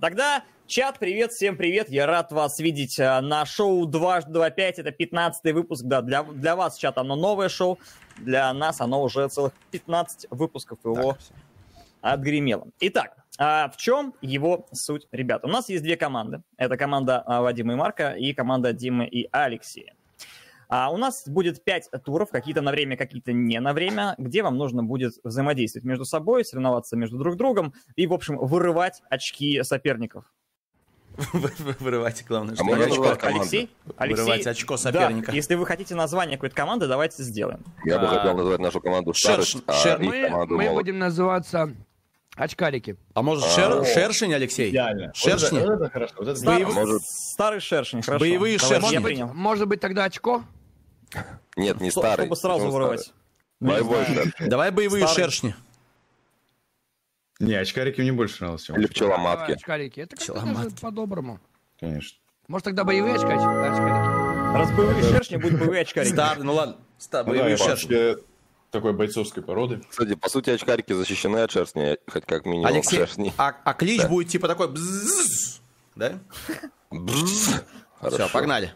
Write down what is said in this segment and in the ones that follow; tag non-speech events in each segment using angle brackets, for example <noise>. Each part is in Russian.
Тогда чат, привет, всем привет. Я рад вас видеть э, на шоу дважды два пять. Это 15 выпуск. Да, для, для вас, чат, оно новое шоу. Для нас оно уже целых 15 выпусков его Так, отгремело. Итак, а в чем его суть, ребята? У нас есть две команды. Это команда а, Вадима и Марка и команда Димы и Алексея. А у нас будет пять туров, какие-то на время, какие-то не на время, где вам нужно будет взаимодействовать между собой, соревноваться между друг другом и, в общем, вырывать очки соперников. <laughs> Вы- вы- Вырывайте, главное, А что можно очко. Алексей, Алексей, Вырывать очко да, соперника. если вы хотите название какой-то команды, давайте сделаем. Я бы А, хотел назвать нашу команду Старость, а Шер- Мы, команду мы будем называться очкарики. А может шер- шершень, Алексей? Идеально. Шершни? Вот это, вот это хорошо. Вот это Стар- Боевые- может- Старый шершень, хорошо. Боевые шершни. Я принял. может быть тогда очко? Нет, не старый. Чтобы сразу вырывать. старый. Ну, Боевой. Давай боевые Старый. шершни. Не, очкарики мне больше нравилось. чем Или пчеломатки. очкарики. Это как-то по-доброму. Конечно. Может тогда боевые очкарики? Раз боевые шершни, будут боевые очкарики. Старый, ну ладно. Ста- Ну Боевые шершни. такой бойцовской породы. Кстати, по сути, очкарики защищены от шершней, хоть как минимум Алексей, шершни. а, а клич Да. будет типа такой бззз, да? Бзз. Хорошо. Все, погнали.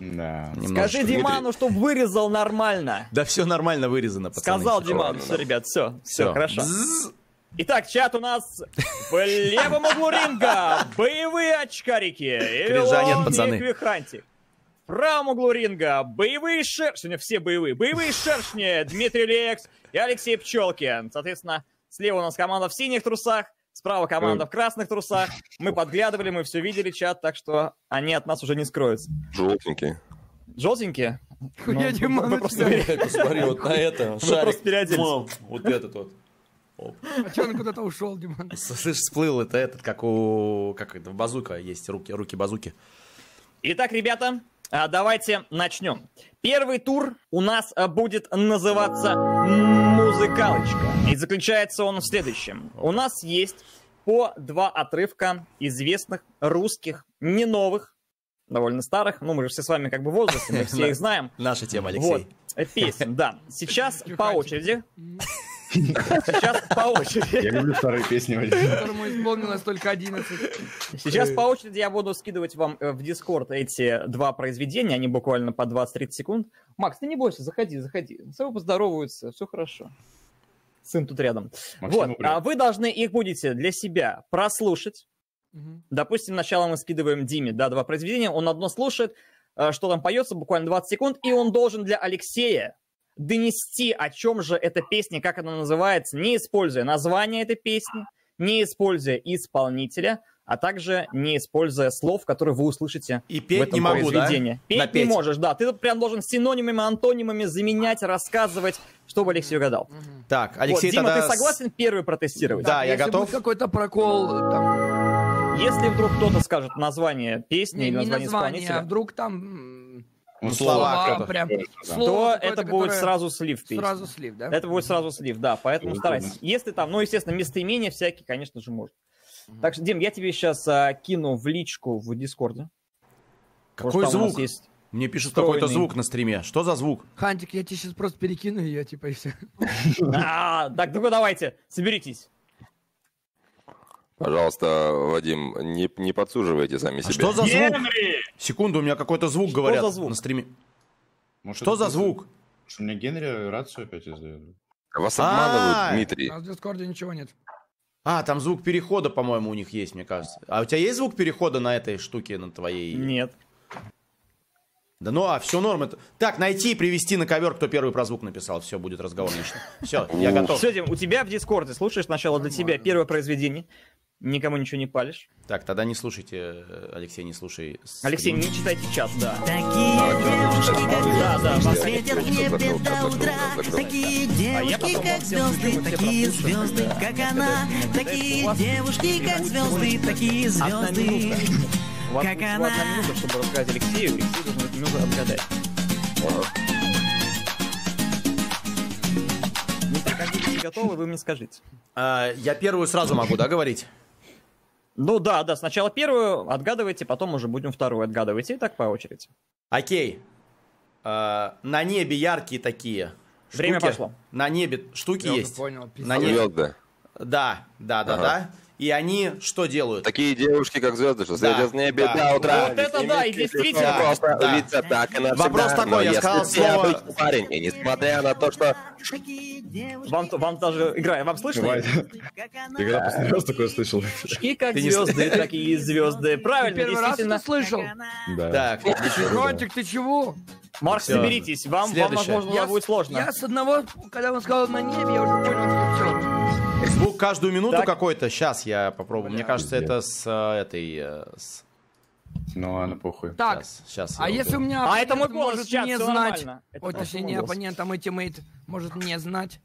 Да. Скажи. Диману, чтоб вырезал нормально. Да все нормально вырезано, пацаны. Сказал Диман. Все, ребят, все, все, хорошо. Итак, чат у нас в левом углу ринга. Боевые очкарики. Илон пацаны. Квихантик. В правом углу ринга боевые шершни. Сегодня все боевые. Боевые шершни. Дмитрий Лекс и Алексей Пчелкин. Соответственно, слева у нас команда в синих трусах. Справа команда в красных трусах. Мы подглядывали, мы все видели чат, так что они от нас уже не скроются. Желтенький. Желтенькие? <laughs> Ну, Я Димана вы просто Посмотри вот на это, Вы просто переоделись. Мам, Вот этот вот. А че он куда-то ушел, Диман? Слышь, всплыл это этот, как у... Как это, базука есть, руки, руки базуки. Итак, ребята, а, давайте начнем. Первый тур у нас а, будет называться «Музыкалочка». И заключается он в следующем. У нас есть по два отрывка известных русских, не новых, довольно старых, ну мы же все с вами как бы в возрасте, мы все <laughs> их знаем. Наша тема, Вот, Алексей. э, песен, да. Сейчас по очереди. <laughs> Сейчас по очереди. Я люблю старые песни. Которому исполнилось только 11. Сейчас по очереди я буду скидывать вам э, в Дискорд эти два произведения, они буквально по 20-30 секунд. Макс, ты не бойся, заходи, заходи. С тобой поздороваются, все хорошо. Сын тут рядом. Максиму вот, а вы должны их будете для себя прослушать. Мгм. Допустим, сначала мы скидываем Диме, да, два произведения, он одно слушает, э, что там поется, буквально 20 секунд, и он должен для Алексея донести, о чем же эта песня, как она называется, не используя название этой песни, не используя исполнителя, а также не используя слов, которые вы услышите И в петь этом не могу, да? произведении. Петь Напеть. не можешь, да. Ты тут прям должен синонимами, антонимами заменять, рассказывать, чтобы Алексей угадал. Так, Алексей вот, Дима, тогда... ты согласен первый протестировать? Да, я Если готов. будет какой-то прокол, там, Если вдруг кто-то скажет название песни не, или не название название, а исполнителя, вдруг там Ну, слова слова прям, Да. слово то это будет сразу слив песни. Сразу слив, да? Это будет сразу слив, да, поэтому ладно. Если там, ну, естественно, местоимения всякие, конечно же, может. Так что, Дим, я тебе сейчас кину в личку в Дискорде. Какой звук? есть- Мне пишут какой-то звук на стриме. Что за звук? Хантик, я тебе сейчас просто перекину ее, типа, и все. <laughs> А, так, ну давайте, соберитесь. Пожалуйста, Вадим, не, не подсуживайте сами А себя. что за звук? Секунду, у меня какой-то звук Что говорят за звук? на стриме. Может, Что за звук? Что у меня Генри рацию опять издает. Вас А, обманывают, Дмитрий. У нас в Дискорде ничего нет. А, там звук перехода, по-моему, у них есть, мне кажется. А у тебя есть звук перехода на этой штуке, на твоей? Нет. Да ну, а все норм. Это... Так, найти и привести на ковер, кто первый про звук написал. Все, будет разговор лично. Все, я готов. Все, Дим, у тебя в Дискорде слушаешь сначала для тебя первое произведение. Никому ничего не палишь. Так, тогда не слушайте, э, Алексей, не слушай. Алексей, не читайте чат, да. Такие девушки, как Да, да, светят в небе до утра. Такие А я девушки, потом как звезды, такие звезды, как она. Такие девушки, как звезды, такие звезды. минута. У вас Как одна она. минута, чтобы рассказать Алексею. Алексей должен эту минуту отгадать. Как будете готовы, вы мне скажите. А, я первую сразу могу, да, говорить? Ну да, да, сначала первую отгадывайте, потом уже будем вторую отгадывать. И так по очереди. Окей. А, на небе яркие такие. Время штуки. пошло. На небе штуки Я есть. понял, пиздец. На небе. Звезды. Да, да, да, Ага. да. И они что делают? Такие девушки, как звезды, что Да, светят в небе да. утра. Вот это да, и действительно. Да, Просто да. увидеться так и навсегда. Вопрос такой, Но я если сказал ты слово- обычный парень, и несмотря на то, что Вам, вам даже играю, вам слышно? Бывает. Ты когда последний раз такое слышал? И как Ты не звезды, такие звезды. Правильно, Первый раз действительно. это слышал. Да. Так, Ротик, ты чего? Марк, соберитесь, вам, вам Следующее. возможно, будет сложно. Я с одного, когда он сказал на небе, я уже понял, что все. Каждую минуту Так. какой-то. Сейчас я попробую. Мне кажется, это с э, этой... э, с- Ну ладно, похуй. Так, Сейчас, сейчас. а если у меня А это мой голос, может чат, не знать, ой, точнее, не оппонент, а мой тиммейт может не знать.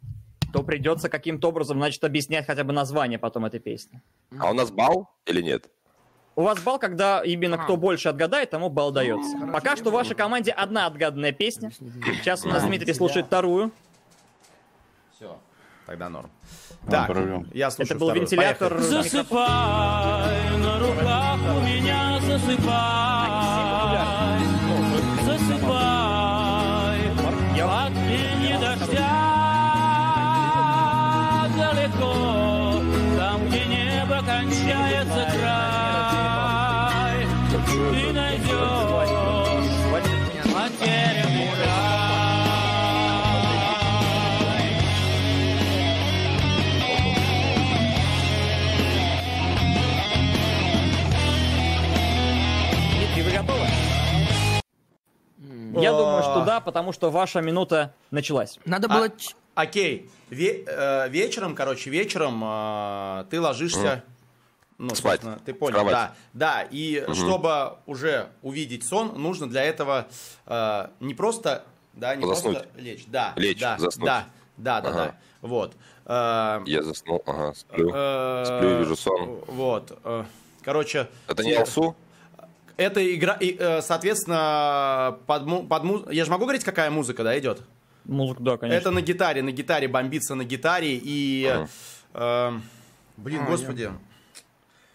То придется каким-то образом, значит, объяснять хотя бы название потом этой песни. А у нас бал или нет? У вас балл, когда именно кто больше отгадает, тому балл дается. Пока что в вашей команде одна отгаданная песня. Сейчас у нас Дмитрий слушает вторую. Всё, Тогда норм. Ладно, Так, я слушаю Это был вторую. вентилятор. Поехали. Засыпай, на руках у меня засыпай, Я думаю, что да, потому что ваша минута началась. Надо А, было... ч- Окей. Ве- э, вечером, короче, вечером э, ты ложишься... Ну, Спать. ты понял, кровать. да. Да, и чтобы уже увидеть сон, нужно для этого э, не просто, да, не Заснуть. просто лечь. Да, Лечь, да, заснуть. Да, да, да, Ага. да. Вот. Э, Я заснул, ага, сплю. э, Сплю, вижу сон. Вот. э, Короче... Это не Алсу? Это игра, и, э, соответственно, под, под му- Я же могу говорить, какая музыка, да, идет? Музыку, да, конечно. Это на гитаре, на гитаре бомбится на гитаре и... Э, блин, А, господи.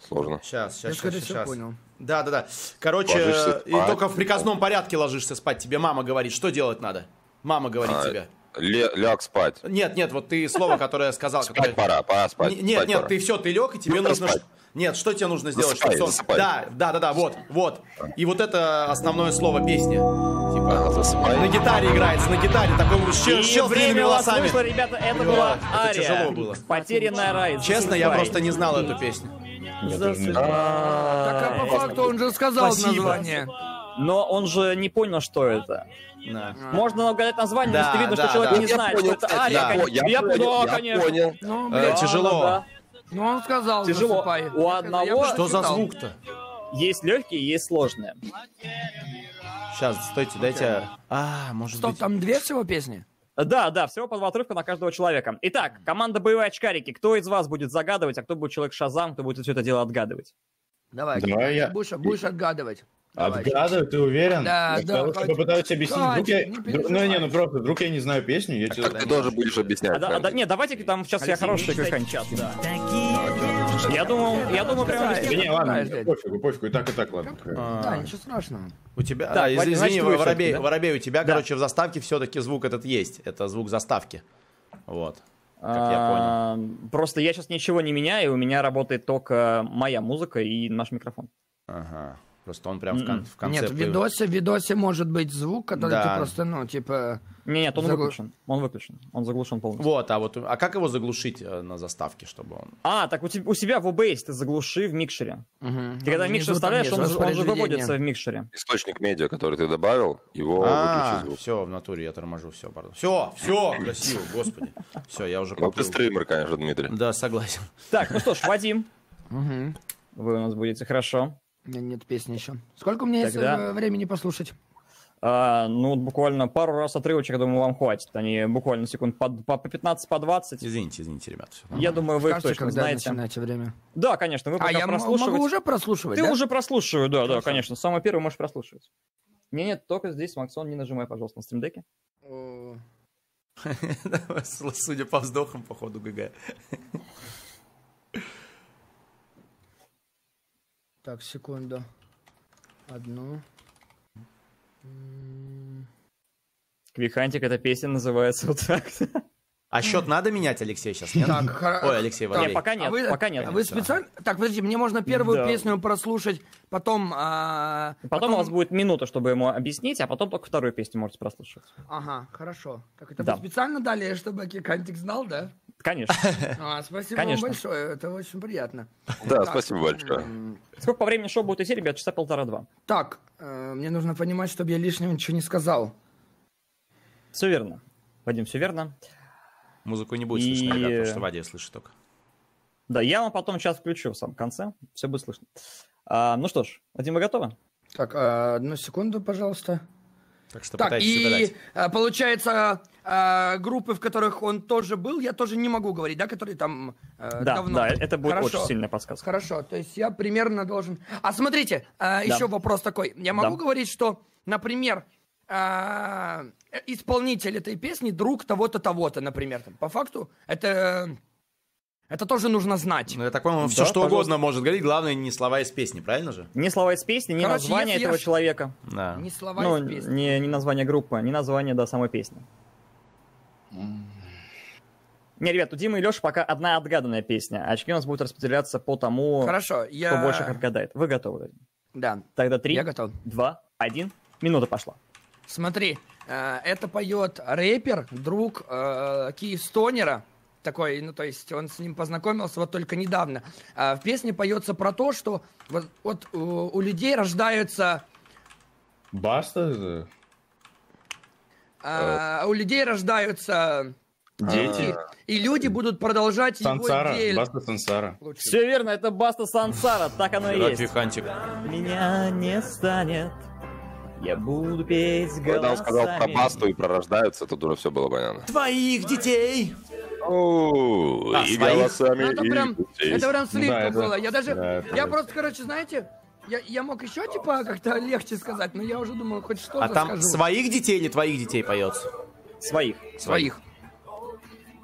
Сложно. Сейчас, сейчас, Я, сейчас, всего, сейчас. понял. Да, да, да. Короче, Ложишься и спать. только в приказном порядке ложишься спать. Тебе мама говорит, что делать надо. Мама говорит А, тебе. ле- ляг спать. Нет, нет, вот ты слово, которое я сказал. Спать которое- пора, пора спать. Не- Нет, спать нет, пора. ты все, ты лег, и тебе Ну, нужно... спать. Нет, что тебе нужно сделать? Засыпай, чтобы сон- засыпай. Да, да, да, да, вот, вот. И вот это основное слово песни. Типа, Ага, засыпай. на гитаре играется, на гитаре, такой чел, чел с длинными волосами. вышло, ребята, это Бля, была это ария. тяжело было. Потерянная рай. Честно, я просто не знал эту песню. Засыпай. Так, а по факту он же сказал название. Но он же не понял, что это. Да. Можно угадать название, Да, если видно, да, что человек да. не Я знает, понял, что это кстати, ария. да. конечно. Я Я понял, я понял. Ну, Э, блядь, тяжело. Ну он сказал, Тяжело. засыпай. У одного-. Что за звук-то? Есть легкие, есть сложные. Сейчас, стойте, дайте... А, может Стоп, быть... там две всего песни? Да, да, всего по два отрывка на каждого человека. Итак, команда боевые очкарики. Кто из вас будет загадывать, а кто будет человек Шазам, кто будет все это дело отгадывать? Давай. Давай я- Будешь, будешь отгадывать. Давай. Отгадывай, ты уверен? Да, Я да, сказал, что Катя. попытаюсь объяснить. Вдруг я... Ну, не, ну просто, вдруг я не знаю песню, я тебе... Ты тоже будешь объяснять? А, да, а, да, не, давайте там сейчас я хороший какой-нибудь час, да. Я думал, я думал прямо Да не, ладно, дядь. пофигу, пофигу, и так, и так, ладно. Да, ничего страшного. У тебя... А, Вадим, извини, значит, Воробей, да? Воробей, у тебя, Да. короче, в заставке все-таки звук этот есть. Это звук заставки. Вот. Как я А, Просто я сейчас ничего не меняю, у меня работает только моя музыка и наш микрофон. Ага. Просто он прям в, кон- в конце... Нет, в видосе, в видосе может быть звук, который Да. ты просто, ну, типа... Не, нет, он Загла- выключен. Он выключен. Он заглушен полностью. Вот, а вот... А как его заглушить э, на заставке, чтобы он... А, так у, тебя, у себя в OBS ты заглуши в микшере. мгм. Ты когда Внизу микшер вставляешь, он, же- он же выводится в микшере. Источник медиа, который ты добавил, его А, выключи звук. все, в натуре я торможу, все, пардон. Все, все, красиво, господи. Все, я уже Ну, ты стример, конечно, Дмитрий. Да, согласен. Так, ну что ж, Вадим, вы у нас будете хорошо. У меня нет песни еще. Сколько у меня есть Тогда- э, времени послушать? А, ну, буквально пару раз отрывочек, я думаю, вам хватит. Они буквально секунд по, по 15, по 20. Извините, извините, ребят. Я думаю, вы их Скажите, точно когда знаете. начинаете время. Да, конечно, вы А пока я прослушивать. могу уже прослушивать, Ты да? уже прослушиваю, да, да, Хорошо. конечно. Самый первый можешь прослушивать. Не, нет, только здесь, Максон, не нажимай, пожалуйста, на стримдеке. <laughs> Судя по вздохам, походу, ГГ. Так, секунду. Одну. Квикхантик, эта песня называется вот так. <laughs> А счет надо менять, Алексей, сейчас, нет? Так, Ой, Алексей Валерий. пока нет, А вы, пока нет. а вы специально... Так, подожди, мне можно первую Да. песню прослушать, потом... а, Потом у вас будет минута, чтобы ему объяснить, а потом только вторую песню можете прослушать. Ага, хорошо. Так это Да. вы специально дали, чтобы Кикантик знал, да? Конечно. А, спасибо Конечно. вам большое, это очень приятно. Да, Так, спасибо большое. Сколько по времени шоу будет идти, ребят? Часа полтора-два. Так, э, мне нужно понимать, чтобы я лишнего ничего не сказал. Все верно. Вадим, все верно. Музыку не будет И- слышно, ребят, потому что Вадя слышит только. Да, я вам потом сейчас включу в самом конце. Все будет слышно. А, ну что ж, Вадим, вы готовы? Так, э, одну секунду, пожалуйста. Так что Так, пытайтесь и угадать. э, получается, э, группы, в которых он тоже был, я тоже не могу говорить, да, которые там Да, давно. да, это будет Хорошо. очень сильная подсказка. Хорошо, то есть я примерно должен... А смотрите, э, еще вопрос такой. Я могу Да. говорить, что, например, исполнитель этой песни друг того-то, того-то, например. Там, по факту, это, это тоже нужно знать. Ну, я так понял, он Да, все что пожалуйста. угодно может говорить, главное не слова из песни, правильно же? Ни слова из песни, ни Короче, название я этого ш- человека. Да. Не слова Ну, из песни. не, не название группы, не название, да, самой песни. Не, ребят, у Димы и Леши пока одна отгаданная песня. а Очки у нас будут распределяться по тому, Хорошо, я... кто больше их отгадает. Вы готовы? Да, Тогда три, я готов. два, один. Минута пошла. Смотри, э, это поет рэпер, друг э, Киевстонера. Такой, ну, то есть он с ним познакомился вот только недавно. А в песне поется про то, что вот, вот у, у людей рождаются... Баста? а, у людей рождаются дети, и люди будут продолжать Сансара. его деятельность. Баста Сансара. Лучше. Все верно, это Баста Сансара, так оно и есть. Меня не станет, я буду петь Когда он сказал про голосами. басту и про рождаются, тут уже все было понятно. Твоих детей! О, А, и своих? голосами, Ну, это и прям, детей. это прям слишком да, это- было. Я даже, да, это- я просто, короче, знаете, я, я мог еще типа как-то легче сказать, но я уже думал, хоть что-то А там скажу. своих детей или твоих детей поется? Своих. Своих.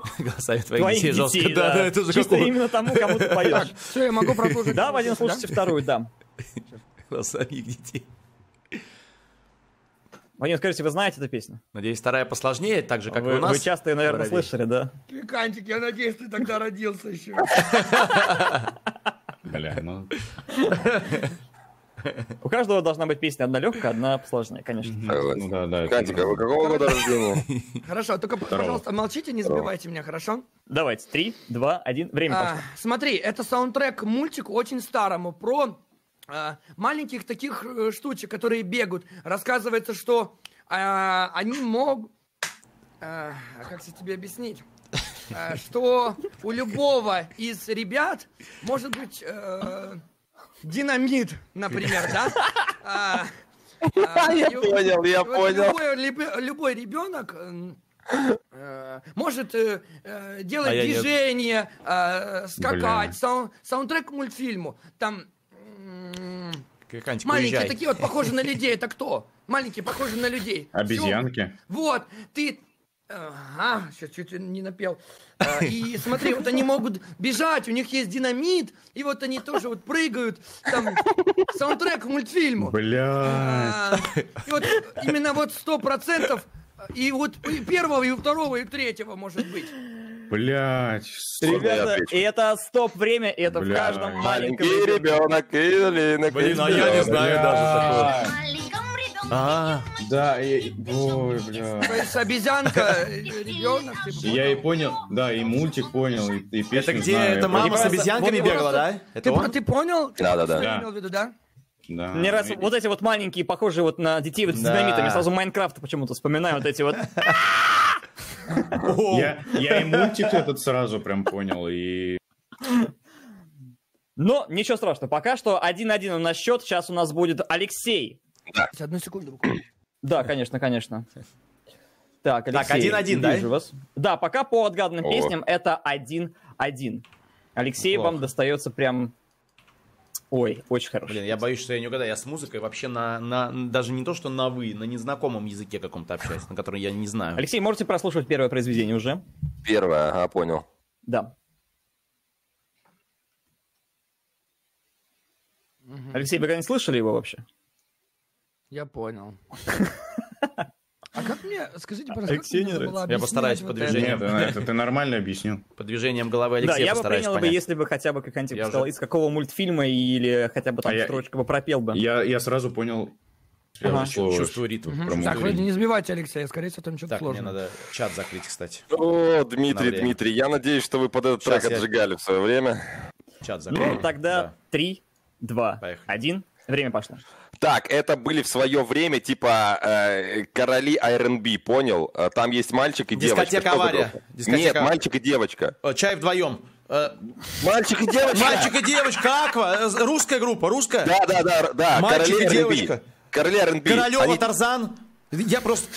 <laughs> Голосами твоих, Твоих детей жестко. детей, Да, да. да, это же Чисто какого- именно тому, кому ты поешь. Все, я могу продолжить. Да, Вадим, слушайте вторую, да. Голосами их детей. Вадим, скажите, вы знаете эту песню? Надеюсь, вторая посложнее, так же, как и вы, у нас. вы часто ее, наверное, Воробей. слышали, да? Пикантик, я надеюсь, ты тогда родился еще. <laughs> Бля, ну... <laughs> У каждого должна быть песня одна легкая, одна посложнее, конечно. Ну да, да. а вы какого года рождения? <laughs> Хорошо, только, пожалуйста, молчите, не сбивайте меня, хорошо? Давайте, три, два, один, время А, пошло. смотри, это саундтрек к мультику очень старому про а, маленьких таких э, штучек, которые бегают. Рассказывается, что а, они могут... а, как же тебе объяснить? А, что у любого из ребят может быть э, динамит, например, да? А, а, Я и- понял, я вот понял. Любой, ребенок э, может э, э, делать А движение, э, скакать, саундтрек к мультфильму. Там Кантик, маленькие уезжай. такие вот похожи на людей. Это кто? <laughs> Маленькие похожи на людей. Обезьянки. Вот, ты... Ага, сейчас чуть не напел. А, И смотри, вот они могут бежать, у них есть динамит, и вот они тоже вот прыгают, там, саундтрек к мультфильму. Блядь. А, И вот именно вот сто процентов, и вот и первого, и второго, и третьего может быть. Блядь. Я Ребята, и это стоп-время, и это в Бля. каждом маленьком... Маленький ребенок, Ирина, Блин, а я не знаю даже такого. А, Да, и... Ой, То бля. есть обезьянка, э, ребенок. ты Я и понял? да, и мультик понял, и, и песню это где знаю, эта мама понял. с обезьянками бегала, да? Это Ты, он? ты понял? Ты что я Да. имел в виду, да? Да. Мне И- вот эти вот маленькие, похожие вот на детей вот с Да. динамитами, сразу Майнкрафт почему-то вспоминаю, вот эти вот... <laughs> Я, я и мультик этот сразу прям понял, и... Но ничего страшного, пока что 1-1 у нас счет, сейчас у нас будет Алексей. Одну секунду буквально. Да, конечно, конечно. Так, Алексей, 1-1, да? вижу вас. Да, пока по отгаданным О. песням это 1-1. Алексей, Неплохо. вам достается прям... Ой, очень хорошо. Блин, я боюсь, что я не угадаю. Я с музыкой вообще на, на даже не то, что на вы, на незнакомом языке каком-то общаюсь, на котором я не знаю. Алексей, можете прослушать первое произведение уже? Первое, ага, понял. Да. Алексей, вы когда-нибудь слышали его вообще? Я понял. <laughs> А как мне, скажите, пожалуйста, как не мне надо было Я постараюсь по вот это? Нет, это ты нормально объяснил. По движениям головы Да, Алексея я бы постараюсь принял бы, понять. если бы хотя бы какая-нибудь сказал, уже- из какого мультфильма или хотя бы там А я- строчка бы пропел бы. Я, я сразу понял Ага. слово. Чувствую ритм. Про Так, вроде не сбивайте Алексея, скорее всего, там что-то Так, мне сложное. надо чат закрыть, кстати. О, Дмитрий. Дмитрий, я надеюсь, что вы под этот Щас трек я- отжигали в свое время. Чат закрыть. Ну, тогда 3, 2, Поехали. 1. Время пошло. Так, это были в свое время типа э, короли R&B, понял? Э, Там есть мальчик и девочка. Дискотека за «Авария». Дискотека Нет, мальчик и девочка. Э, Чай вдвоем. Э, Мальчик и девочка. Мальчик и девочка, Аква, русская группа, русская. Да, да, да, да. Мальчик короли и R&B. девочка. Короли R&B. Королева, Они- Тарзан. Я просто...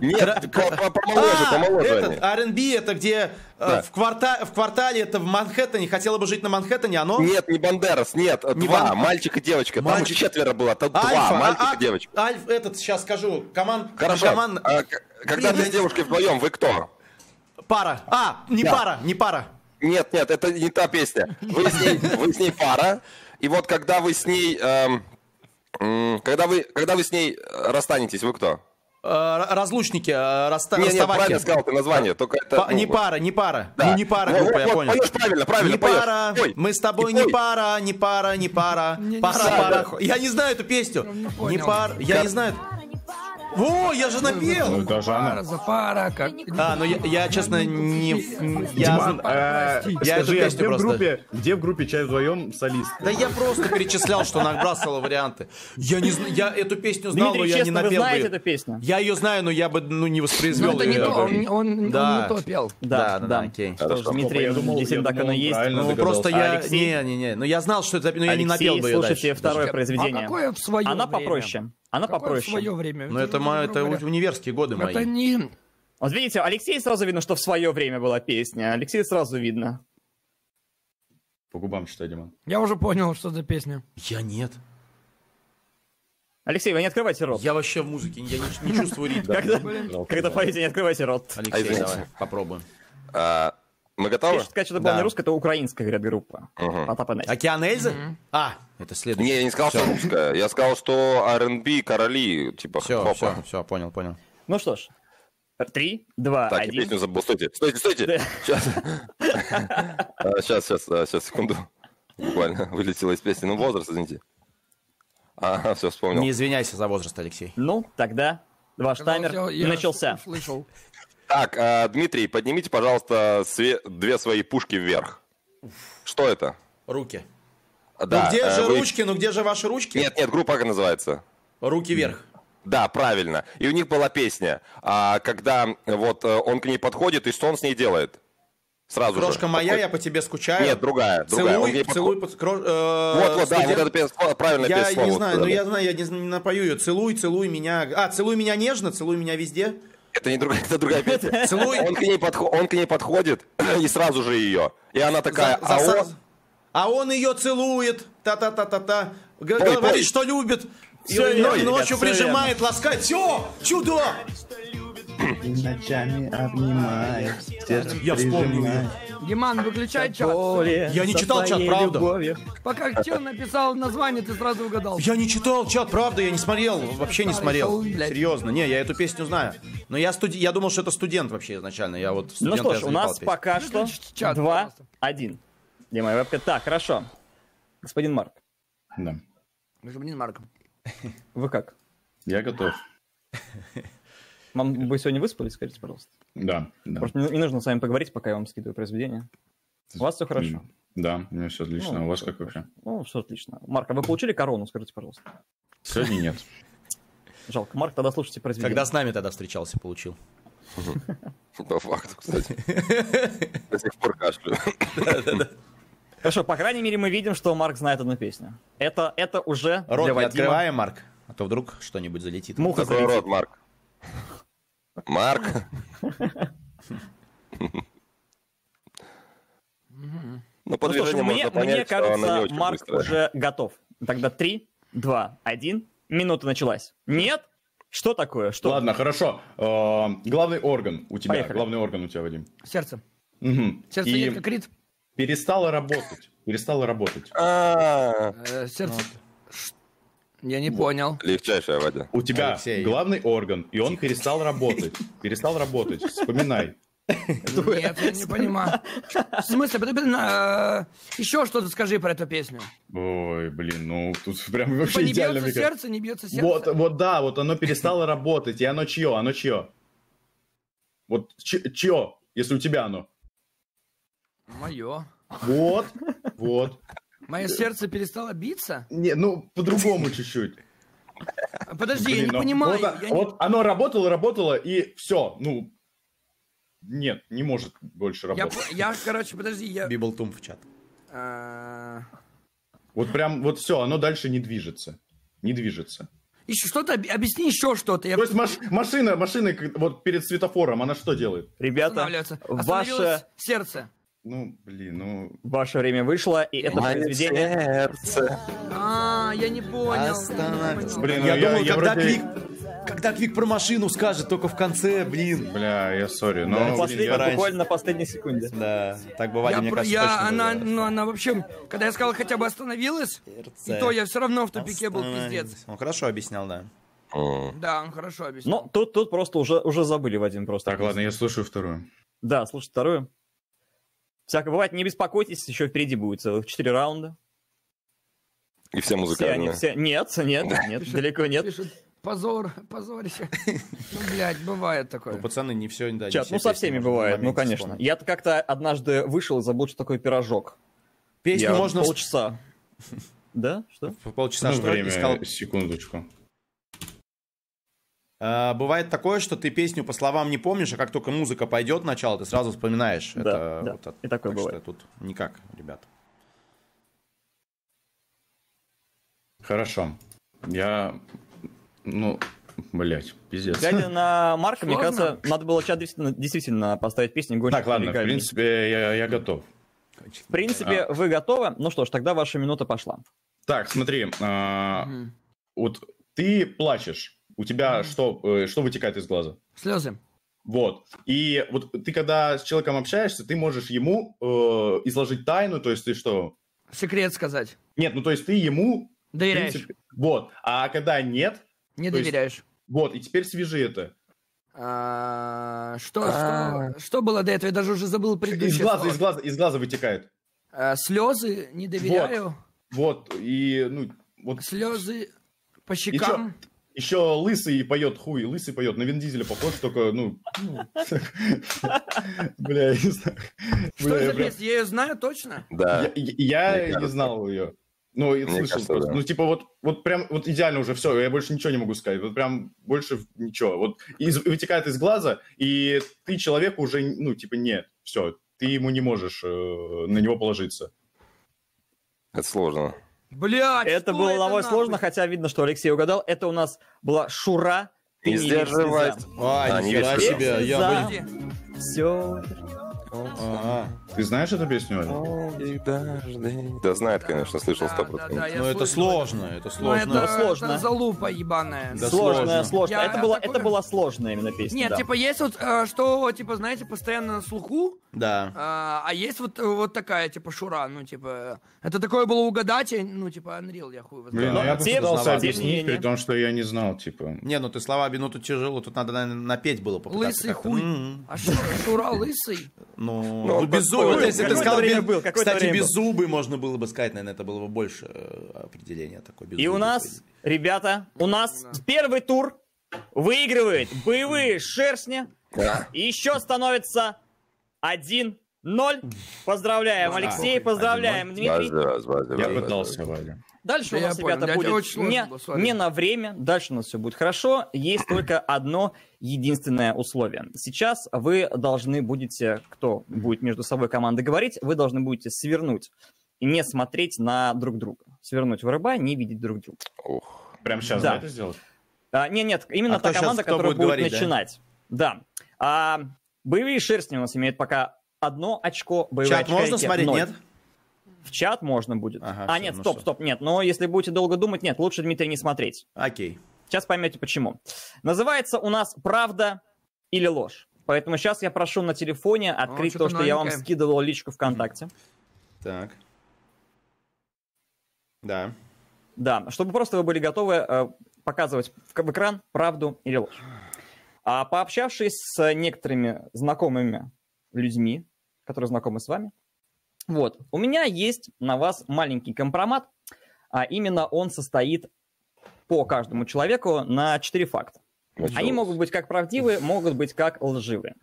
Нет, помоложе, А, помоложе этот. R&B, это где э, в, кварта- в квартале, это в Манхэттене, хотела бы жить на Манхэттене, оно... Нет, не Бандерас, нет, Не два, мальчик и девочка. Там их четверо было, тут два, Альфа, мальчик а- и девочка. Альф, этот, сейчас скажу, команд... Хорошо, а когда ты с девушкой вдвоем, вы кто? Пара. А, не пара, не пара. Нет, нет, это не та песня. Вы с ней, вы с ней пара, и вот когда вы с ней, эм, когда вы, когда вы с ней э, расстанетесь, вы кто? Э, разлучники, э, расста- Не, не, расставайки. правильно сказал ты название, только это... Па- ну, не пара, не пара. да. Ну, не пара группа, вот, я вот, понял. поешь правильно, правильно не поешь. пара, Пой. мы с тобой не пара, не пара, не пара. Не- не Пара, пара. Я не знаю эту песню. Не понял. пара, я не знаю. Во, я же Ну, напел. даже Пара она. за пара, как... А, ну я, я, честно, не... Я, Диман, э, прости. Я эту скажи, а песню где в, просто- группе, где в группе чай вдвоем солист? Да я просто перечислял, что набрасывал варианты. Я не зна- я эту песню знал, Дмитрий, но я не честно, вы напел бы знаете ее. эту песню? Я ее знаю, но я бы ну, не воспроизвел Ну, это не то, он, он- Да. он не то пел. Да, да, да, окей. Что ж. Дмитрий, Я думал- я так думал, есть. Ну, просто я... Алексей? Не-не-не, ну я знал, что это... Ну, я не напел бы ее слушайте второе А произведение. какое в свое Она попроще. Она Какое попроще. свое время? Ну, это, мо- это говоря, универские годы мои. Это не... Вот видите, Алексей сразу видно, что в свое время была песня. Алексей сразу видно. По губам читай, Диман. Я уже понял, что за песня. Я нет. Алексей, вы не открывайте рот. Я вообще в музыке, я не, не чувствую ритма. Когда, поете, не открывайте рот. Алексей, давай, попробуем. А, мы готовы? Пишет, сказать, что это была Да. не русская, это украинская, говорят, группа. Настя. Океан Эльзы? А, это Не, следующий. я не сказал, что русская. Я сказал, что R&B короли, типа Все, хопа. все, все, понял, понял. Ну что ж, три, два, Так, один. песню забыл. Стойте, стойте, стойте. Да. Сейчас. Сейчас, сейчас, сейчас, секунду. Буквально вылетела из песни. Ну, возраст, извините. Ага, все, вспомнил. Не извиняйся за возраст, Алексей. Ну, тогда ваш таймер я начался. Слышал. Так, а, Дмитрий, поднимите, пожалуйста, све- две свои пушки вверх. Что это? Руки. Да, ну где э, же вы- ручки? Ну где же ваши ручки? Нет, нет, группа как называется? Руки вверх. Да, правильно. И у них была песня, а, когда вот э, он к ней подходит, и что он с ней делает? Сразу Крошка же. моя, я по тебе скучаю. Нет, другая, другая. Целуй, ней целуй, под- кро- э, Вот, вот, да, студент- вот это песня, правильно Я не слово знаю, сказали. ну я знаю, я не, не напою ее. Целуй, целуй меня. А, целуй меня нежно, целуй меня везде. Это не другая, <laughs> это другая песня. <laughs> Целуй. Он к ней, подхо- он к ней подходит, <clears throat> и сразу же ее. И она такая, За- а за- он... а он ее целует. Та-та-та-та-та. Говорит, пой. что любит. И ребят, ночью всё прижимает, ласкает. Все, чудо! Ночами обнимаю, сердце Я вспомнил. Диман, выключай чат. Я не читал чат, правда. Пока Чел написал название, ты сразу угадал. Я не читал чат, правда, я не смотрел, вообще не смотрел. Серьезно, не, я эту песню знаю. Но я студ... я думал, что это студент вообще изначально. Я вот Ну что ж, у нас песню. пока что Выключите чат, два, пожалуйста. один. Где моя вебка? Так, хорошо. Господин Марк, Да. Господин Марк. вы как? Я готов. Вам вы сегодня выспались, скажите, пожалуйста? Да, да. Просто мне, мне нужно с вами поговорить, пока я вам скидываю произведение. У вас все хорошо? Да, у меня все отлично. Ну, У вас как вообще? Ну, все отлично. Марк, а вы получили корону, скажите, пожалуйста? Сегодня нет. <laughs> Жалко. Марк, тогда слушайте произведение. Когда с нами тогда встречался, получил. <laughs> По факту, кстати. <laughs> До сих пор кашлю. Хорошо, по крайней мере, мы видим, что Марк знает одну песню. Это, это уже Рот для не Вадима открываем, Марк. А то вдруг что-нибудь залетит. муха Какой залетит. рот, Марк? Марк? Ну, по Ну движению мне, можно понять, что она не кажется, очень Марк уже готов. Тогда 3, 2, 1. Минута началась. Нет? Что такое? Что? Ладно, хорошо. Э, Главный орган у тебя. Главный орган у тебя, Вадим. Сердце. Сердце нет, как рит. перестало работать. Перестало работать. А, Э, сердце. Я не понял. Легчайшая, Вадя. У тебя Алексей. главный орган, и он перестал работать. Перестал работать. Вспоминай. Нет, я не понимаю. В смысле? Э, Еще что-то скажи про эту песню. Ой, блин, ну тут прям Типа вообще не идеально. бьется сердце, не бьется сердце. Вот, вот да, вот оно перестало работать, и оно чье, оно чье? Вот чье, если у тебя оно? Мое. Вот, вот. Мое сердце перестало биться? Не, ну, по-другому чуть-чуть. Подожди, я Блин, не ну, понимаю. Вот, я не- вот оно работало, работало, и все. Ну, нет, не может больше Я, работать. по- я, короче, подожди, я... Библтум в чат. э, Вот прям, вот все, оно дальше не движется. Не движется. Еще что-то, об- объясни еще что-то. Я То есть маш- машина, машина вот перед светофором, она что делает? Ребята, ваше, сердце. Ну, блин, ну... ваше время вышло, и это Мое произведение... сердце. А, я не понял. Остановись. Блин, ну я, я- думал, я когда, вроде- Квик, когда Квик про машину скажет, только в конце, блин. Бля, я сори, Да, но... послед- Последний- пораньше. буквально на последней секунде. Да, так бывает, Я, мне про- кажется, я- точно она, бывает. ну, она вообще, когда я сказал, хотя бы остановилась, и то я все равно в тупике был пиздец. Он хорошо объяснял, да. Да, он хорошо объяснил. Ну, тут, тут просто уже, уже забыли, Вадим, просто. Так, ладно, я слушаю вторую. Да, слушай, вторую. Всякое бывает, не беспокойтесь, еще впереди будет целых четыре раунда. И все Все они, музыкальные. все... Нет, нет, нет, далеко нет. Пишут, позор, позорище. Ну, блядь, бывает такое. Ну, пацаны, не все, да, не Чат, ну со всеми бывает, ну конечно. вспомнить. Я-то как-то однажды вышел и забыл, что такое пирожок. Песню Я можно полчаса. <laughs> Да? Что? полчаса, Ну, что время, искал. секундочку. А, бывает такое, что ты песню по словам не помнишь, а как только музыка пойдет начало, ты сразу вспоминаешь. Да, это, да, вот и такое так что бывает. тут никак, ребят. Хорошо. Я... Ну, блять, пиздец. Глядя <laughs> на Марка, мне Сложно? кажется, надо было чат действительно, действительно поставить песню «Гонщик Так, ладно, в уникальный». принципе, я, я готов. В принципе, А. вы готовы? Ну что ж, тогда ваша минута пошла. Так, смотри, а, Мгм. вот ты плачешь, у тебя что, э, что вытекает из глаза? Слезы. Вот. И вот ты когда с человеком общаешься, ты можешь ему э, изложить тайну, то есть ты что? Секрет сказать. Нет, ну то есть ты ему... Доверяешь. принципе, вот. А когда нет, Не то есть- доверяешь. вот, и теперь свяжи это. А, Что, что, что было до этого? Я даже уже забыл Из предыдущее глаза, слово. из глаза, из глаза вытекает. А, Слезы, не доверяю. Вот, и, ну, вот Слезы по щекам. Еще лысый поет хуй, лысый поет, на Вин Дизеля похож, только, ну... <laughs> Бля, я не знаю. Что прям- песня? Я ее знаю точно. Да. Я, не знал ее. Ну, и слышал кажется, просто. да. Ну, типа, вот, вот прям, вот идеально уже все, я больше ничего не могу сказать. Вот прям больше ничего. Вот из, вытекает из глаза, и ты человеку уже, ну, типа, нет, все, ты ему не можешь э, на него положиться. Это сложно. Блядь, Это было это намного нахуй? сложно, хотя видно, что Алексей угадал. Это у нас была Шура. Ты Не сдерживать. А, не нифига себе, я бы- Все. Ага. Ты знаешь эту песню, Оля? Да знает, конечно, слышал Да, сто да, да, процентов. я Ну, это сложно, это Ну, сложно. это, сложно. это залупа ебаная. Да сложная, сложно. сложная. Это, была, это была сложная именно песня. Нет, да. типа есть вот, э, что, типа, знаете, постоянно на слуху, Да. а, а есть вот, э, вот такая, типа, шура, ну, типа, это такое было угадать, я, ну, типа, Unreal, я хуй его Блин, ну я попытался объяснить, при том, что я не знал, типа. Не, ну ты слова минуту тяжело, тут надо, наверное, напеть было попытаться Лысый как-то. хуй. М, А что, шура лысый? <laughs> Ну, Ну, ну, без такой зубы. был. Если ты сказал, время был, кстати, время без зубы можно было бы сказать, наверное, это было бы больше э, определение такое. И у нас, ребята, у нас первый тур выигрывает боевые шершни. Да. И еще становится 1-0. Поздравляем, Алексей, поздравляем, Дмитрий. Я пытался, Валя. Дальше Да у нас, понял, ребята, тебя будет не, было, не на время. Дальше у нас все будет хорошо. Есть только одно единственное условие. Сейчас вы должны будете, кто будет между собой командой говорить, вы должны будете свернуть и не смотреть на друг друга. Свернуть в рыба, не видеть друг друга. Ух. Прям сейчас Да. да. это сделать? А, не, нет, именно А та команда, кто которая будет будет, говорить, да? начинать. Да. А, боевые шерстни у нас имеют пока одно очко. Боевые Чат можно очкарики смотреть, ноль. нет? В чат можно будет. Ага, а, всё, нет, ну стоп, всё. стоп, нет. Но если будете долго думать, нет, лучше, Дмитрий, не смотреть. Окей. Сейчас поймете почему. Называется у нас «Правда или ложь». Поэтому сейчас я прошу на телефоне открыть что-то то, что я вам новенькое. скидывал личку ВКонтакте. Так. Да. Да, чтобы просто вы были готовы э, показывать в, в экран правду или ложь. А пообщавшись с некоторыми знакомыми людьми, которые знакомы с вами, вот, у меня есть на вас маленький компромат, а именно он состоит по каждому человеку на четыре факта. Началось. Они могут быть как правдивые, могут быть как лживые.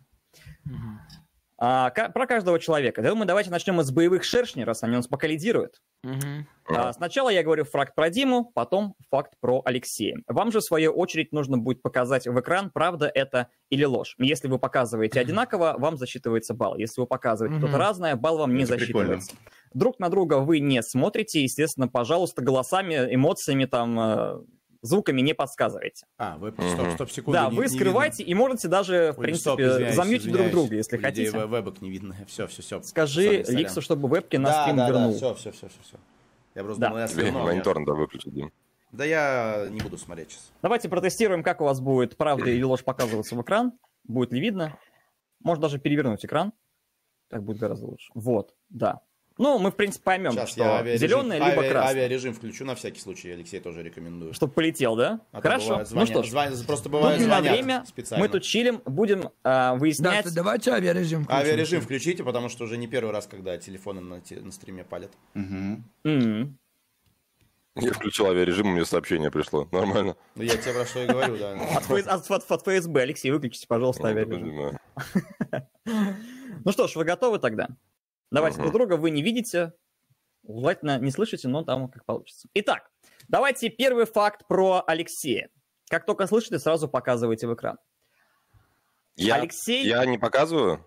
А, про каждого человека. Я думаю, давайте начнем с боевых шершней, раз они у нас пока лидируют. Мгм. А, Сначала я говорю факт про Диму, потом факт про Алексея. Вам же, в свою очередь, нужно будет показать в экран, правда это или ложь. Если вы показываете одинаково, вам засчитывается балл. Если вы показываете Мгм. что-то разное, балл вам не Это прикольно. засчитывается. Друг на друга вы не смотрите, естественно, пожалуйста, голосами, эмоциями, там, э, звуками не подсказывайте. А, вы Мгм. стоп, стоп, секунду. да, не- вы не скрывайте и можете даже, в стоп, принципе, извиняюсь, замьютить друг друга, если У людей хотите. ве- вебок не видно. Все, все, все. Скажи Ликсу, чтобы вебки на да, стрим да, вернул. Да, все, все, все, все. Я просто Да. думал, я Тебе монитор надо выключить, Дим. Да я не буду смотреть сейчас. Давайте протестируем, как у вас будет правда или ложь показываться в экран. Будет ли видно? Можно даже перевернуть экран. Так будет гораздо лучше. Вот, да. Ну, мы, в принципе, поймем, Сейчас что авиарежим, зеленое либо авиа- красное. авиарежим включу на всякий случай. Алексей тоже рекомендую. Чтобы полетел, да? А Хорошо. бывает, ну звонят- что ж, звонят- просто тут бывает на звонят время. специально. Мы тут чилим, будем а, Да, выяснять. давайте авиарежим. включим. Авиарежим включите, потому что уже не первый раз, когда телефоны на, те- на стриме палят. Мгм. М. Я включил авиарежим, у меня сообщение пришло. Нормально. Ну, я тебе про что и говорю, да. От, ФС от- от- от ФСБ, Алексей, выключите, пожалуйста, Ну, авиарежим. <laughs> Ну что ж, вы готовы тогда? Давайте Ага. друг друга вы не видите, желательно не слышите, но там как получится. Итак, давайте первый факт про Алексея. Как только слышите, сразу показывайте в экран. Я, Алексей, я не показываю?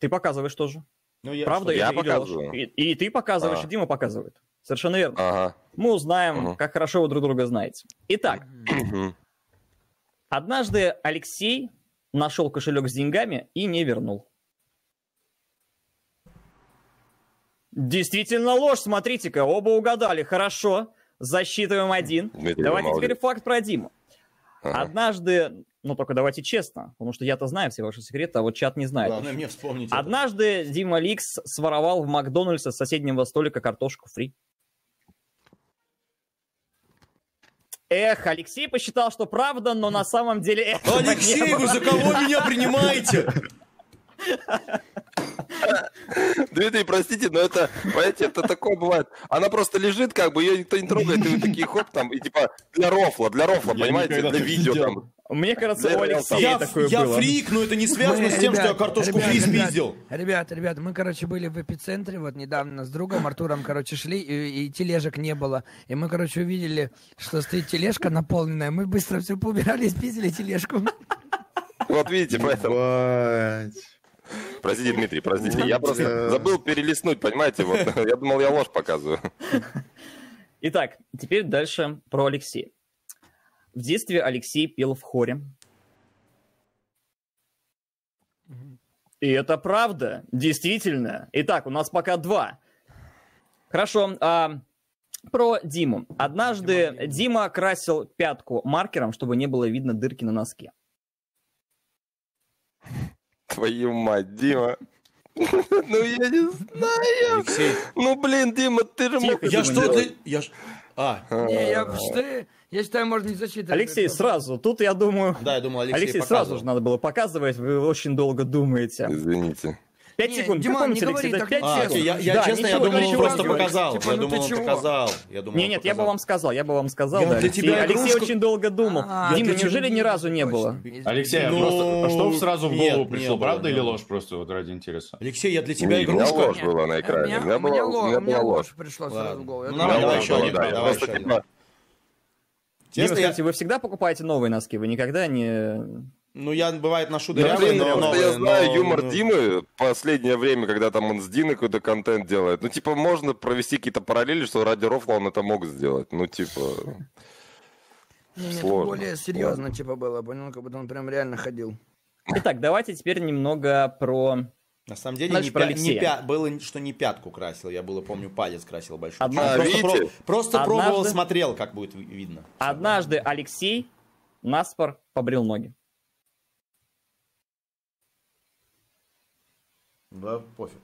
ты показываешь тоже. Ну, я, Правда? я показываю. И, и ты показываешь, А. и Дима показывает. Совершенно верно. Ага. Мы узнаем, Мгм. как хорошо вы друг друга знаете. Итак, однажды Алексей нашел кошелек с деньгами и не вернул. Действительно ложь, смотрите-ка, оба угадали, хорошо. Засчитываем один. Дмитрий, Давайте молодец. теперь факт про Диму. Ага. Однажды, ну только давайте честно, потому что я-то знаю все ваши секреты, а вот чат не знает. Главное мне вспомнить. это. Однажды Дима Ликс своровал в Макдональдсе с соседнего столика картошку фри. Эх, Алексей посчитал, что правда, но на самом деле Алексей, вы за кого меня принимаете? Дмитрий, простите, но это, понимаете, это такое бывает. Она просто лежит, как бы, ее никто не трогает, и вы такие хоп там, и типа для рофла, для рофла, Я понимаете, для видео там. Мне кажется, у Я- Алексея Я, такое я было. фрик, но это не связано Мы, с тем, что я картошку ребят, фри ребят, спиздил. Ребят, ребят, мы, короче, были в эпицентре вот недавно с другом Артуром, короче, шли, и, и тележек не было. И мы, короче, увидели, что стоит тележка наполненная. Мы быстро все поубирали и спиздили тележку. Вот видите, поэтому... <laughs> Простите, Дмитрий, простите, я просто забыл перелистнуть, понимаете, вот. <laughs> Я думал, я ложь показываю. <laughs> Итак, теперь дальше про Алексея. В детстве Алексей пел в хоре. И это правда, действительно. Итак, у нас пока два. Хорошо, а, про Диму. Однажды Дима красил пятку маркером, чтобы не было видно дырки на носке. Твою мать, Дима. Ну, я не знаю. Алексей, Ну, блин, Дима, ты же мог я что ты... Я. А, Не, я считаю, я считаю, можно не засчитывать. Алексей, Это- сразу. Тут, я думаю, да, я думал, Алексей, Алексей, сразу же надо было показывать. Вы очень долго думаете. Извините. Пять Не, секунд. Диман, помните, не Алексей, говори так А, секунд. я, я Да, честно, я думал, он просто не говори. показал. Типа, я ну думал, ты он чего? показал. Я думал, Не, нет, я бы вам сказал, я бы вам сказал, Я да. для Алексей, тебя Алексей игрушку- очень долго думал. А, Дима, тебя- неужели ни разу не было? Алексей, а Ну, просто, а что сразу в голову пришло, правда или ложь просто вот ради интереса? Алексей, я для Не, тебя у меня игрушка. ложь была на экране. У меня, меня у меня была у меня ложь Ладно. сразу в голову. Ну, давай, еще один, просто, еще один. типа, Дима, скажите, вы всегда покупаете новые носки? Вы никогда не... Ну, я, бывает, ношу Ну, дырявые, блин, но просто новые, я знаю но- юмор ну, Димы последнее время, когда там он с Диной какой-то контент делает. Ну, типа, можно провести какие-то параллели, что ради рофла он это мог сделать. Ну, типа... Не, не, Сложно. более серьезно, типа, было, понял, как будто он прям реально ходил. Итак, давайте теперь немного про... На самом деле, Дальше не про пя- не Алексея. пя- было, что не пятку красил, я было, помню, палец красил большой. Одна- просто видите? про- просто Однажды- пробовал, смотрел, как будет ви- видно. Однажды Алексей наспор побрил ноги. Да, пофиг.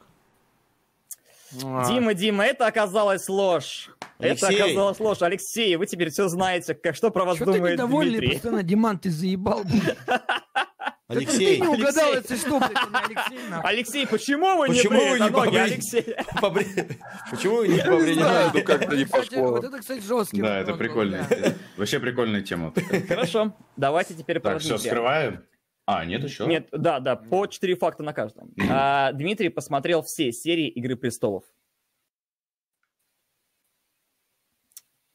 А. Дима, Дима, это оказалась ложь. Это Алексей. оказалась ложь. Алексей, вы теперь все знаете, как, что про вас Что ты думает недовольный Дмитрий. постоянно, Диман, ты заебал. <laughs> Алексей, Ты не угадал, Алексей. если что, а Алексей. Алексей, почему вы не Почему вы бреете не ноги? Алексей? <laughs> почему вы не знаю, повредили? ну как-то не пошло. Вот это, кстати, жесткий Да, это да. Вообще прикольная тема. Хорошо, давайте теперь про Так, все, скрываем. А, нет еще? Нет, да, да, по четыре факта на каждом. А, Дмитрий посмотрел все серии «Игры престолов».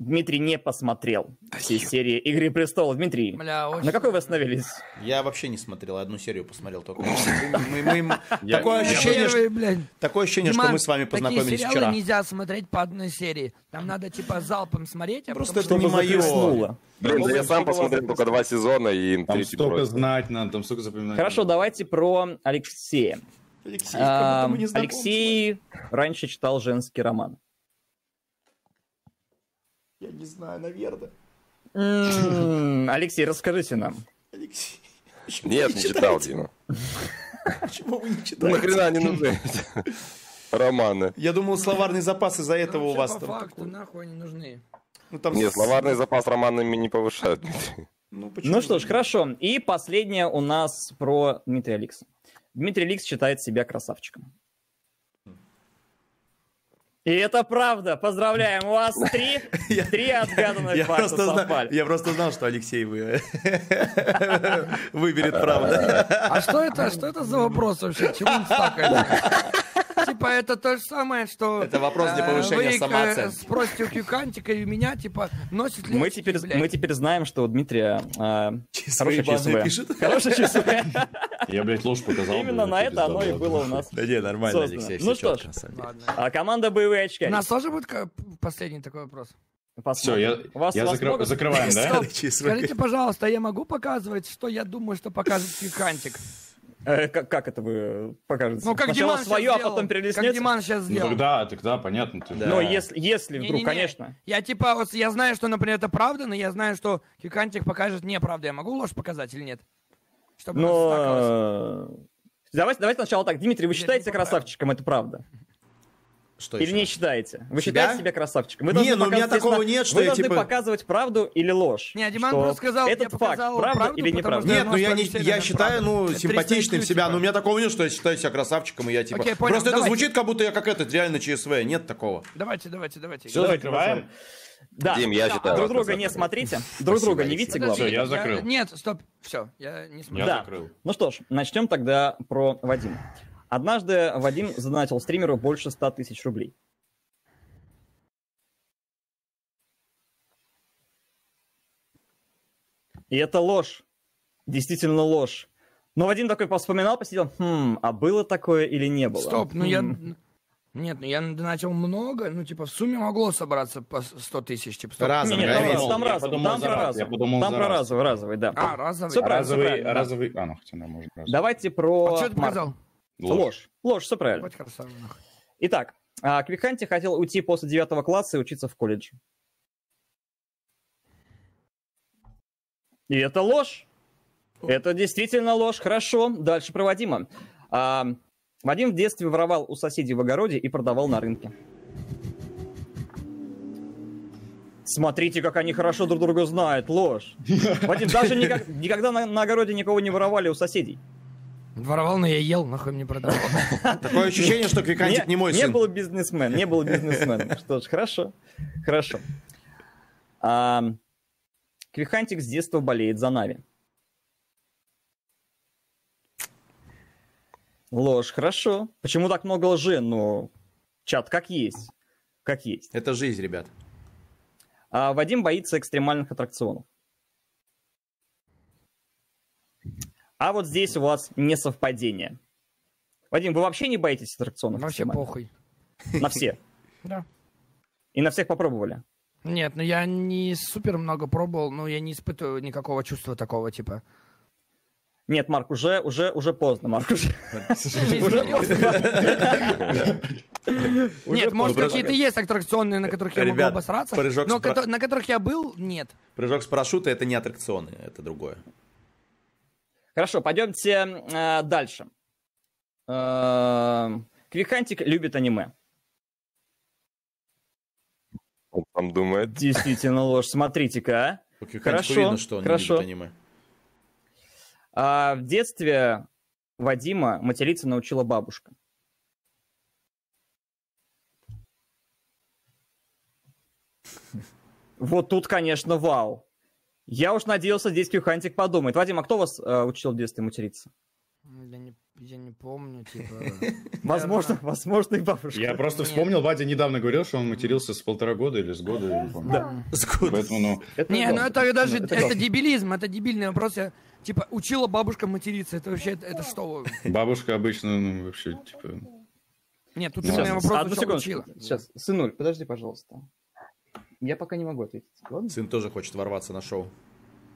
Дмитрий не посмотрел все серии «Игры престолов». Дмитрий, Бля, очень на какой вы остановились? Я вообще не смотрел, одну серию посмотрел только. <laughs> Такое ощущение, что- мы с вами познакомились сериалы вчера. нельзя смотреть по одной серии. Там надо, типа, залпом смотреть. а Просто это не мое. Блин, да я сам посмотрел только два сезона и Там столько знать надо, там столько запоминать. Хорошо, давайте про Алексея. Алексей, А, Алексей раньше читал женский роман. Я не знаю, наверное. Алексей, расскажите нам. Алексей. Нет, не читал? Дима. Почему вы не Ну читаете? нахрена они нужны романы? Я думал, словарный запас из-за этого у вас по там. факту, нахуй они нужны. Ну, там Нет, словарный запас романами не повышают. Дмитрий. Ну? Ну что ж, хорошо. И последнее у нас про Дмитрия Ликса. Дмитрий Ликс считает себя красавчиком. И это правда. Поздравляем. У вас три, три отгаданных Я факта просто, зна- совпали. я просто знал, что Алексей вы... <laughs> выберет правду. А что это, что это за вопрос вообще? Чего он стакает? Типа, это то же самое, что... Это вопрос для э, повышения вы, э, самооценки. Спросите у Кюкантика и у меня, типа, носит ли... Мы теперь, блядь? мы теперь знаем, что у Дмитрия ЧСВ хорошее ебаные ЧСВ. пишут. Хорошее ЧСВ. <laughs> Я, блядь, ложь показал. Именно на это оно и было у нас. Да не, нормально. Алексей, Ну что ж. А команда «Боевые очки». У нас тоже будет последний такой вопрос? Все, я, вас- я вас закры- много- закрываем, да? <laughs> Скажите, пожалуйста, я могу показывать, что я думаю, что покажет Кюкантик? Э, как, как это вы покажете? Ну, как Сначала Диман свое, а потом Как перелистнете? Диман сейчас Ну сделал. тогда, тогда понятно. ты- Да. Но если, если вдруг, Не-не-не. конечно. Я типа, вот я знаю, что, например, это правда, но я знаю, что Кюкантик покажет неправду. Я могу ложь показать или нет? Чтобы. Но... Давайте, давайте сначала так. Дмитрий, вы Нет, считаете не красавчиком, это правда? Что Или еще не считаете? Вы Себя? считаете себя красавчиком? Вы Не, ну у меня такого на- нет, что Вы я, должны типа- показывать правду или ложь. Не, Диман просто сказал, я этот факт, правда правду, или неправда? Нет, ну я, не, я это считаю, правда. ну, Это симпатичным 300 себя. типа. Но у меня такого нет, что я считаю себя красавчиком, и я типа... Окей, понял, Просто это давайте. звучит, как будто я как этот, реально ЧСВ. Нет такого. Давайте, давайте, давайте. Все, Давайте закрываем? Да. Дим, я Да, считаю Друг друга не смотрите. Друг друга не видите, главное. Всё, я закрыл. Нет, стоп, все, я не смотрю. Я Да. закрыл. Ну что ж, начнем тогда про Вадима. Однажды Вадим задонатил стримеру больше 100 тысяч рублей. И это ложь. Действительно ложь. Но Вадим такой вспоминал, посидел, хм, а было такое или не было? Стоп, ну я... Хм. Нет, ну я начал много, ну типа в сумме могло собраться по 100 тысяч, типа 100 Разом, Не, не, я там, в там. Я разовый, там про раз, я разовый, подумал там про раз. разовый, разовый, да. А, разовый. Правильно, всё Разовый, правильно, да. разовый... А, ну, хотя, да, можно разовый. Давайте про А что ты показал? Ложь. Ложь, все правильно. Итак, а, Квикханти хотел уйти после девятого класса и учиться в колледже. И это ложь. Это действительно ложь. Хорошо, дальше проводимо. А, Вадим в детстве воровал у соседей в огороде и продавал на рынке. Смотрите, как они хорошо друг друга знают. Ложь. Вадим, даже никак- никогда на, на огороде никого не воровали у соседей. Воровал, но я ел, нахуй мне продавал. <laughs> Такое ощущение, что Квикантик не мой не сын. был бизнесмен, не был бизнесмен. <laughs> Что ж, хорошо, хорошо. А, Квихантик с детства болеет за Нави. Ложь, хорошо. Почему так много лжи? Ну, чат, как есть. Как есть. Это жизнь, ребят. А Вадим боится экстремальных аттракционов. А вот здесь у вас не совпадение. Вадим, вы вообще не боитесь аттракционов? Вообще похуй. На все. <laughs> Да. И на всех попробовали. Нет, ну я не супер много пробовал, но я не испытываю никакого чувства такого, типа. Нет, Марк, уже, уже, уже поздно, Марк, уже. Нет, может, какие-то есть аттракционные, на которых я могу обосраться, но на которых я был, нет. Прыжок с парашюта это не аттракционы, это другое. Хорошо, пойдемте э, дальше. Э, Квихантик любит аниме. Он там думает. Действительно ложь. Смотрите-ка, а. Хорошо, видно, что он хорошо. любит аниме. А в детстве Вадима материться научила бабушка. Вот тут, конечно, вау. Я уж надеялся, здесь Кьюхантик подумает. Вадим, а кто вас э, учил в детстве материться? Я не, я не помню, <laughs> типа... Возможно, возможно, и бабушка. Я просто вспомнил, Вадя недавно говорил, что он матерился с полтора года или с года, я не помню. Да. С года. Поэтому, ну, Не, ну это даже, это дебилизм, это дебильный вопрос. Я, типа, учила бабушка материться, это вообще, это, что? бабушка обычно, ну, вообще, типа... Нет, тут Ну, именно сейчас, вопрос, что учила. Сейчас, сынуль, подожди, пожалуйста. Я пока не могу ответить. Ладно? Сын тоже хочет ворваться на шоу.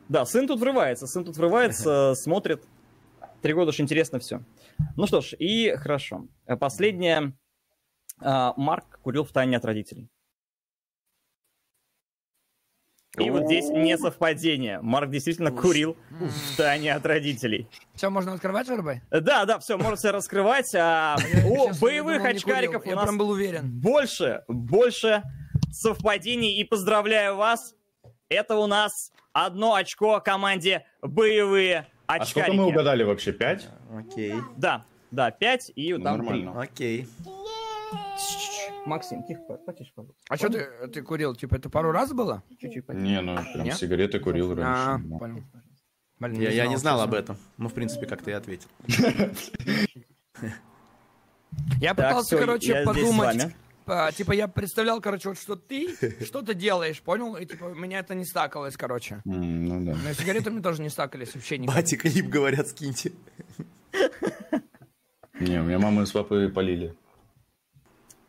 Да, сын тут врывается, сын тут врывается, смотрит. Три года уж интересно все. Ну что ж, и хорошо. Последнее. А, Марк курил в тайне от родителей. И вот здесь не совпадение. Марк действительно курил в тайне от родителей. Все, можно открывать, ВРБ? Да, да, все, можете раскрывать. А, Честно, боевых очкариков у Я прям нас был уверен. больше, больше совпадений. И поздравляю вас. Это у нас одно очко команде боевые А сколько мы угадали вообще? Пять? Окей. Да, да, 5 и Ну, там нормально. три. Окей. Максим, тихо, потише, пожалуйста. А что ты, ты курил? Типа, это пару раз было? Чуть-чуть потише. Не, ну, прям Нет? сигареты курил А, раньше. ну. понял. Блин, Я, я не знал об этом. Ну, в принципе, как ты и ответил. <laughs> Я пытался, короче, подумать. А, типа, я представлял, короче, вот что ты <laughs> что-то делаешь, понял? И, типа, у меня это не стакалось, короче. М, Ну да. Но и сигареты мне тоже не стакались вообще никак. Бати клип, говорят, скиньте. <laughs> Не, у меня мама с папой полили.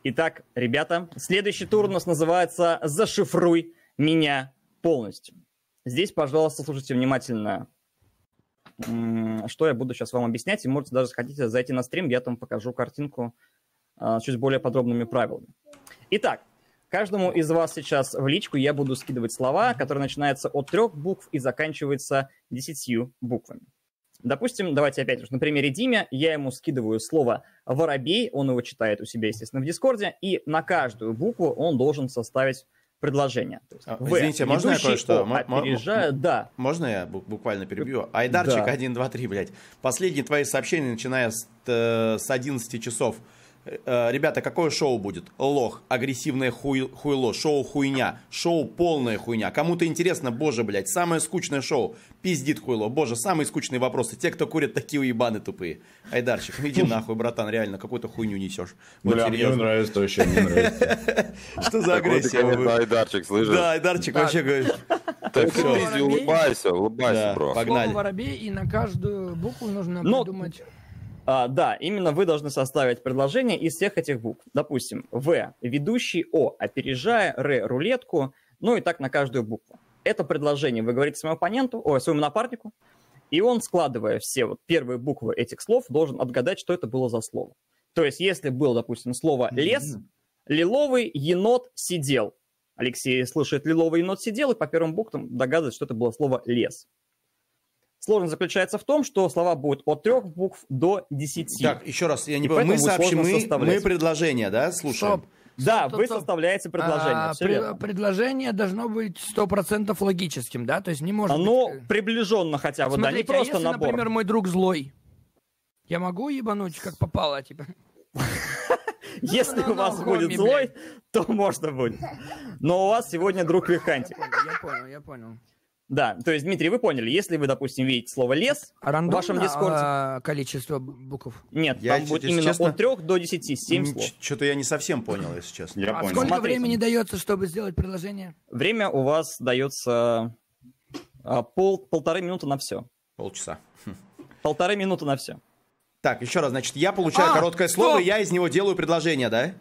Итак, ребята, следующий тур у нас называется «Зашифруй меня полностью». Здесь, пожалуйста, слушайте внимательно, что я буду сейчас вам объяснять, и можете даже, хотите, зайти на стрим, я там покажу картинку а, чуть более подробными правилами. Итак, каждому из вас сейчас в личку я буду скидывать слова, которые начинаются от трех букв и заканчиваются десятью буквами. Допустим, давайте опять же, на примере Диме я ему скидываю слово «воробей», он его читает у себя, естественно, в Дискорде, и на каждую букву он должен составить предложение. То есть, А, В, извините, можно я кое-что? О, Мо- мо- опережая, да. Можно я бу- буквально перебью? Айдарчик Да. 1, 2, 3, блядь. Последние твои сообщения, начиная с, э, с 11 часов. Э, Ребята, какое шоу будет? Лох, агрессивное хуй- хуйло, шоу хуйня, шоу полная хуйня. Кому-то интересно, боже, блядь, самое скучное шоу. Пиздит хуйло, боже, самые скучные вопросы. Те, кто курят, такие уебаны тупые. Айдарчик, ну иди <laughs> нахуй, братан, реально, какую-то хуйню несешь. Вот Бля, мне серьезно. нравится вообще, мне нравится. <laughs> Что за агрессия? Айдарчик, слышишь? Да, Айдарчик вообще говорит. Так ты улыбайся, улыбайся, бро. погнали. Воробей, и на каждую букву нужно Но- придумать... А, да, именно вы должны составить предложение из всех этих букв. Допустим, В – ведущий, О – опережая, Р – рулетку, ну и так на каждую букву. Это предложение вы говорите своему оппоненту, ой, своему напарнику, и он, складывая все вот первые буквы этих слов, должен отгадать, что это было за слово. То есть, если было, допустим, слово «лес», «лиловый енот сидел». Алексей слышит «лиловый енот сидел» и по первым буквам догадывается, что это было слово «лес». Сложность заключается в том, что слова будут от трех букв до десяти. Так, еще раз, я не понял. Мы сообщим, мы, мы предложение, да, слушаем? Стоп. Да, Стоп, вы стоп. составляете предложение. А, пред- верно. предложение должно быть 100% логическим, да? То есть не может Оно быть... э, приближенно хотя бы, да, не Смотрите, а просто если, набор. например, мой друг злой, я могу ебануть, как попало, типа? <laughs> Если ну, у вас ну, будет хоми, злой, то можно будет. Но у вас сегодня друг Вихантик. Я понял, я понял. Да, то есть, Дмитрий, вы поняли, если вы, допустим, видите слово «лес», рандомно вашем Дискорде? а, количество букв? нет, Я, там будет именно честно, от трех до десяти, семь слов. Что-то я не совсем понял, если честно. Я а понял. сколько Смотрите. времени дается, чтобы сделать предложение? Время у вас дается а, пол, полторы минуты на все. Полчаса. Полторы минуты на все. Так, еще раз, значит, я получаю А, короткое стоп! слово, и я из него делаю предложение, да?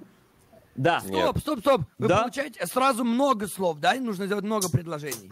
Да, Стоп, стоп, стоп. Вы Да. получаете сразу много слов, да? И нужно сделать много предложений.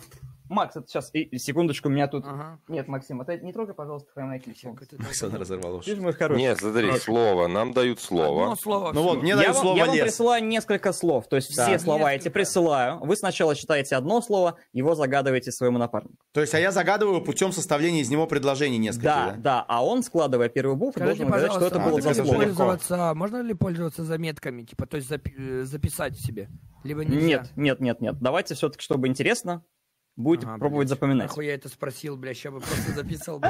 Макс, это сейчас, и, секундочку, у меня тут... Ага. Нет, Максим, это не трогай, пожалуйста, твои майки. Как это Оксана разорвала уши. Ты же мой хороший. Нет, смотри, слово. Нам дают Одно слово. слово. Ну вот, мне я дают вам, слово я вам присылаю несколько слов, то есть Да. все слова эти Несколько. присылаю. Вы сначала читаете одно слово, его загадываете своему напарнику. То есть, а я загадываю путем составления из него предложений несколько. Да, да, а он, складывая первую букву, Скажите, должен угадать, что это пожалуйста, было а за ты можно ли слово. пользоваться, можно ли пользоваться заметками, типа, то есть запи- э, записать себе? Либо нельзя? Нет, нет, нет, нет. Давайте все-таки, чтобы интересно, будете Ага, пробовать блядь. запоминать. Нахуй я это спросил, бля, сейчас бы просто записал.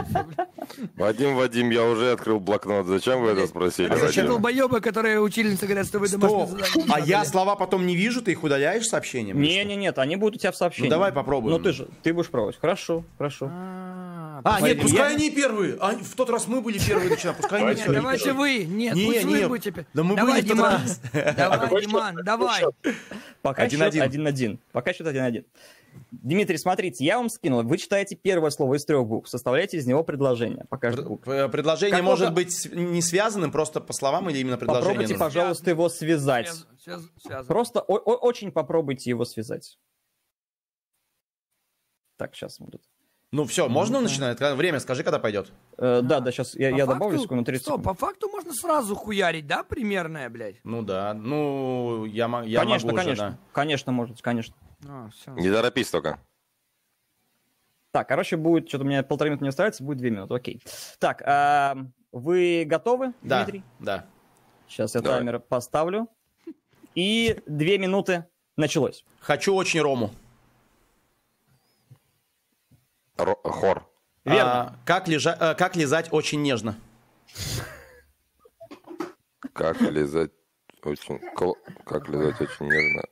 Вадим, Вадим, я уже открыл блокнот. Зачем вы это спросили, А зачем долбоебы, которые учительницы говорят, что вы домашнее А я слова потом не вижу, ты их удаляешь сообщением? или Не, что? не, нет, они будут у тебя в сообщении. Ну, давай попробуем. Ну ты же, ты будешь пробовать. Хорошо, хорошо. А, А, нет, пускай они первые. А, в тот раз мы были первые начинали, пускай они все. Нет, давайте вы. Нет, Не, пусть вы будете. да мы давай, были Диман. Давай? Диман, давай. Пока счет 1-1. 1-1. Пока счет 1-1. Дмитрий, смотрите, я вам скинул. Вы читаете первое слово из трех букв, составляете из него предложение по. Э, Предложение Как может только- быть не связанным просто по словам или именно предложение? Попробуйте, нужно? пожалуйста, его связать. Связ-. Просто о- о- очень попробуйте его связать. Так, сейчас тут. Ну все, можно начинать? Когда- Время скажи, когда пойдет. Э, да, да, сейчас я, По я факту- добавлю секунду, 30 Стоп, секунд. по факту можно сразу хуярить, да, примерное, блядь? Ну да, ну я, я конечно, могу уже, конечно. да. Конечно, можете, конечно. А, всё. Не торопись только. Так, короче, будет, что-то у меня полторы минуты не остается, будет две минуты, окей. Так, а, вы готовы, Да, Дмитрий? да. Сейчас я Давай. таймер поставлю. И две минуты началось. Хочу очень рому. Ро- Хор. Верно. А, как, лежа- э, как лизать очень нежно. Как лизать очень... Как лизать очень нежно.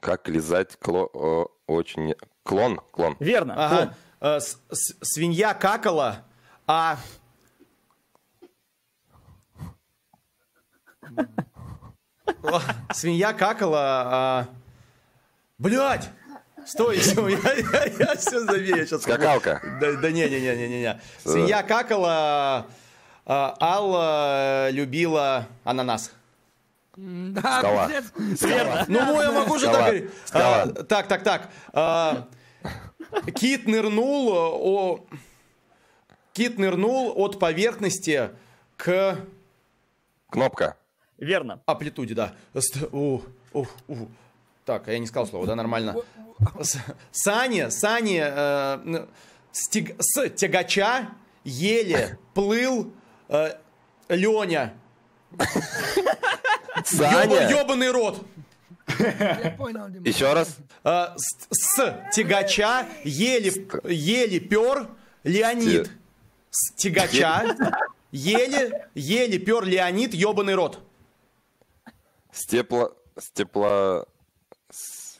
Как лизать кло... о, очень... Клон? Клон. Верно. Ага. Э, с- с- свинья какала, а... <laughs> Свинья какала, а... Блядь! Стой, всё, <laughs> я, я, все забей, сейчас. Скакалка. Да, да не, не, не, не, не, не. Свинья какала, а, Алла любила ананас. Да, Скала. пиздец. Ну, я могу же так Скала. говорить. Скала. А, Так, так, так. А, Кит нырнул о... Кит нырнул от поверхности к Кнопка. Верно. амплитуде, да. Ст- у, у, у. Так, я не сказал слово, да, нормально. С- Сани, Сани э, с, тяг- с тягача еле плыл э, Леня. Саня. Ёбаный рот. Еще раз. Э, с, с тягача еле, еле пер Леонид. С тягача еле, еле пер Леонид, ебаный рот. Степла... Степла... С,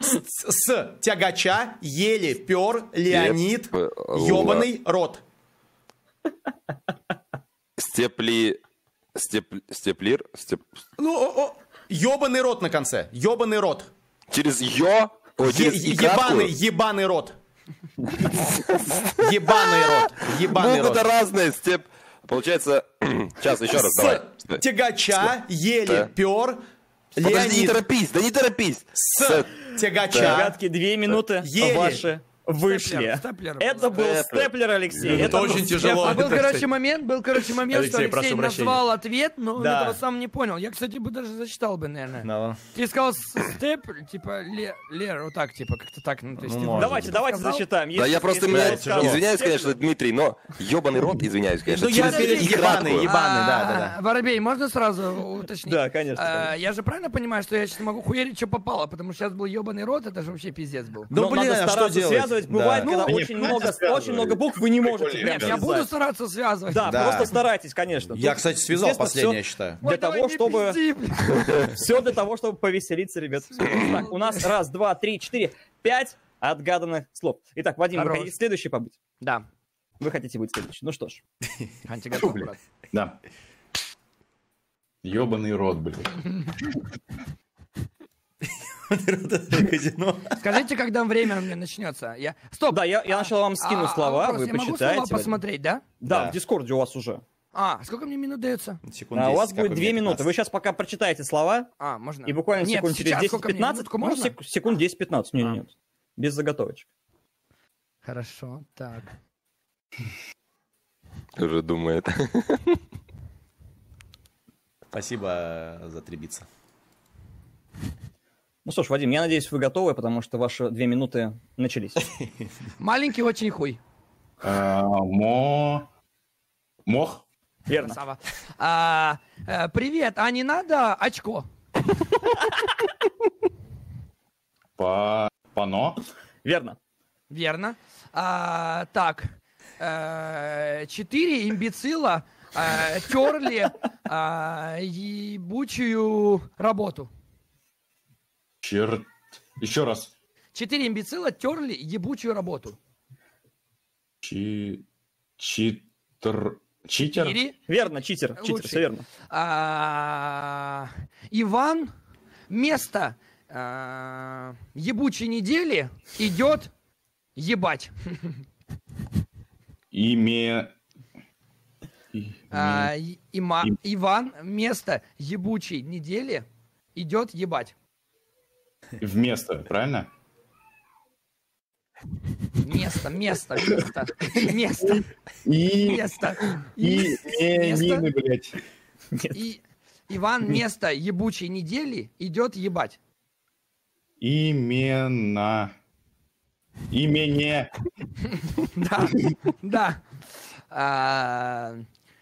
с тягача еле пер Леонид, ебаный рот. Степли... Степ... Степлир? Степ... Ну, о, о, ебаный рот на конце. Ебаный рот. Через ё? Е- через и ебаный, ебаный рот. Ебаный рот. Ебаный рот. разные. Степ... Получается... <clears throat> Сейчас, еще раз, давай. тягача еле Да. пер Подожди, не торопись, да не торопись. С тягача Ребятки, две минуты Еле. ваши вышли. Степлер, степлер. Это был Степлер. степлер, Алексей. Это был очень степлер. тяжело. А был, Это, короче, момент, был, короче, момент, что Алексей, прошу Алексей прощения. назвал ответ, но он Да. этого сам не понял. Я, кстати, бы даже зачитал бы, наверное. Ну, Ты сказал степ, типа, ле- Лер, вот так, типа, как-то так. Ну, то есть, Ну. Давайте, давайте сказал. зачитаем. Да Если- я просто меня... Извиняюсь, конечно, Дмитрий, но ебаный рот, извиняюсь, конечно. Ну, я ебаный, ебаный, да, да, да. А, Воробей, можно сразу уточнить? Да, конечно, А. Я же правильно понимаю, что я сейчас могу хуярить, что попало, потому что сейчас был ебаный рот, это же вообще пиздец был. Ну, Но блин, а что делать? Связывать. Да. Бывает, когда Ну, очень много, очень много букв, вы не можете Нет, Я буду стараться связывать. Да, Да. просто старайтесь, конечно. Я, кстати, связал последнее, я считаю. Для того, чтобы... блин. <laughs> Все для того, чтобы повеселиться, ребят. Так, у нас раз, два, три, четыре, пять отгаданных слов. Итак, Вадим, вы хотите следующий побыть? Да. Вы хотите быть следующим. Ну что ж. <laughs> Анти готов, брат? Да. Ебаный рот, блядь. Казино. <laughs> Скажите, когда время у меня начнется. Я... Стоп! Да, я, я начал вам скину А, а слова, вопрос, вы я могу почитаете. слова посмотреть, да? Да, Да. в Дискорде у вас уже. А, сколько мне минут дается? Секунд А, у 10, вас будет у две меня минуты. 15. Вы сейчас пока прочитаете слова, А, можно. и буквально Нет, секунд через сейчас сколько мне? 10-15. Минутку Ну, можно? сек- секунд 10-15. Нет, А. нет. Без заготовочек. Хорошо, так. Уже думает. Спасибо за три битса. Ну что ж, Вадим, я надеюсь, вы готовы, потому что ваши две минуты начались. <laughs> Маленький очень хуй. А, Мо... Мох? Верно. А, э, привет, а не надо очко? <laughs> Па... Пано? Верно. Верно. А, так, э, четыре имбецила э, терли ебучую работу. Черт. Еще раз. Четыре имбецила терли ебучую работу. Чи... Читер... Читер? Четыре. Верно, читер. Читер, Лучший. все верно. А, Иван вместо а, ебучей недели идет ебать. Имя... А, има- Им. Иван вместо ебучей недели идет ебать. Вместо, правильно? Место, место, место, место, И... место. И... Нины, блядь. И Иван вместо ебучей недели идет ебать. Имена... Имене... Да, да. А,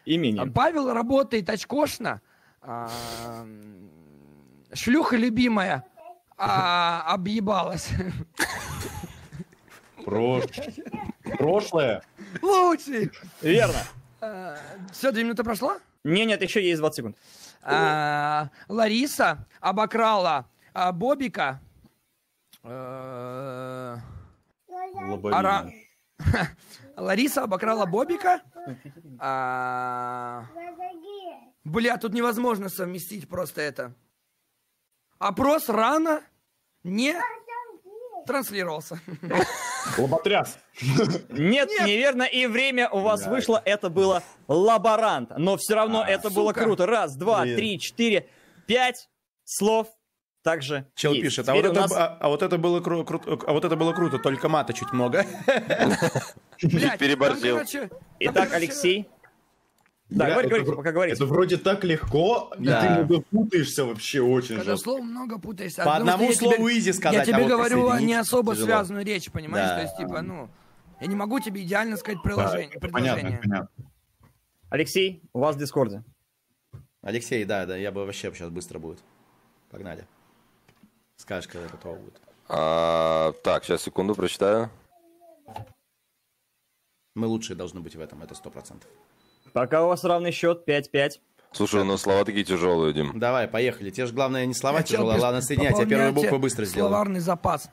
Именем. Павел работает очкошно. А, Шлюха любимая а, объебалась. Прош- Прошлое? Лучший. Верно. Все, две минуты прошло? Не, нет, еще есть 20 секунд. А, Лариса обокрала а, Бобика. э, Лобовина. Ара- <laughs> Лариса обокрала Бобика. А, Бля, тут невозможно совместить просто это. Опрос рано не транслировался. Лоботряс. Нет, неверно, и время у вас вышло, это было лаборант. Но все равно это было сука. круто. Раз, два, Блин. три, четыре, пять слов. Также Чел есть. пишет, а Теперь вот, это, нас- а, а вот это было кру- кру- а вот это было круто, только мата чуть много. Блядь, короче, Итак, Алексей. Да, Бля, говори, это пока говорите. Это вроде так легко, и Да. ты много путаешься вообще очень Когда жестко. слов много путаешься. По Потому что одному тебе- слову easy сказать, Я а тебе вот говорю не особо тяжело. связанную речь, понимаешь? Да. То есть, типа, ну, я не могу тебе идеально сказать Да, приложение, понятно, предложение. понятно. Алексей, у вас в Дискорде. Алексей, да, да, я бы вообще сейчас быстро будет. Погнали. Скажешь, когда готово будет. А, так, сейчас секунду прочитаю. Мы лучшие должны быть в этом, это сто процентов. Пока у вас равный счет 5-5. Слушай, ну слова такие тяжелые, Дим. Давай, поехали. Тебе же главное не слова Я тяжелые, а главное соединять. Я первую пополняйте букву быстро сделал. Словарный запас.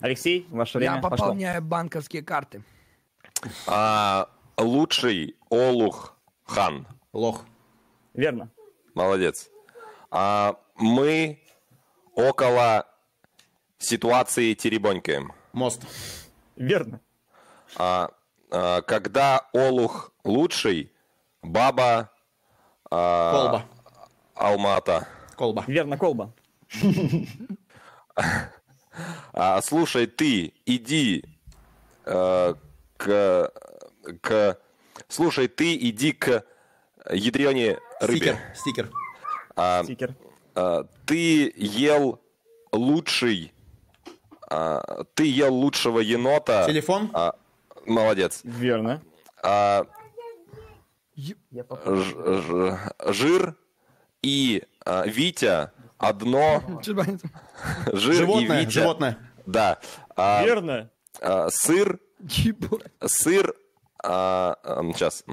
Алексей, ваше время Я пошло. пополняю банковские карты. А, лучший Олух Хан. Лох. Верно. Молодец. А, мы около ситуации теребонькаем. Мост. Верно. А, а, когда Олух лучший, баба а, Колба. Алмата. Колба. Верно, колба. <laughs> А, слушай, ты иди к, к... Слушай, ты иди к ядрене рыбе. Стикер. Стикер. А, Стикер. а, ты ел лучший... а, ты ел лучшего енота. Телефон. А, молодец. Верно. А, ж- ж- жир и а, Витя одно... Жир и Животное. Витя... Животное. Да. А, Верно. а, сыр сыр, а, сейчас,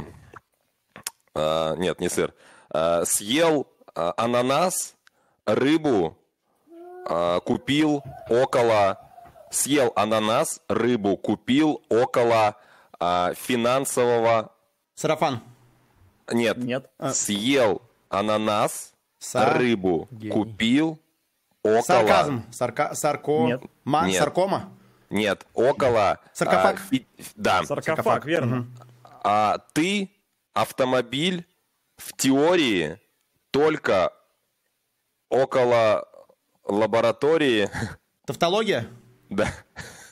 А, нет, не сыр, А, съел а, ананас, рыбу, а, купил около, съел ананас, рыбу, купил около а, финансового, Сарафан. нет, Нет. съел ананас, Са- рыбу, Гений. купил около, Сарказм. Сарка... Сарко... Нет. Ма... Нет. Саркома. нет, около, Саркофаг. а, фи- да, Саркофаг, Саркофаг. верно. а ты автомобиль в теории только около лаборатории, <laughs> Тавтология. Да,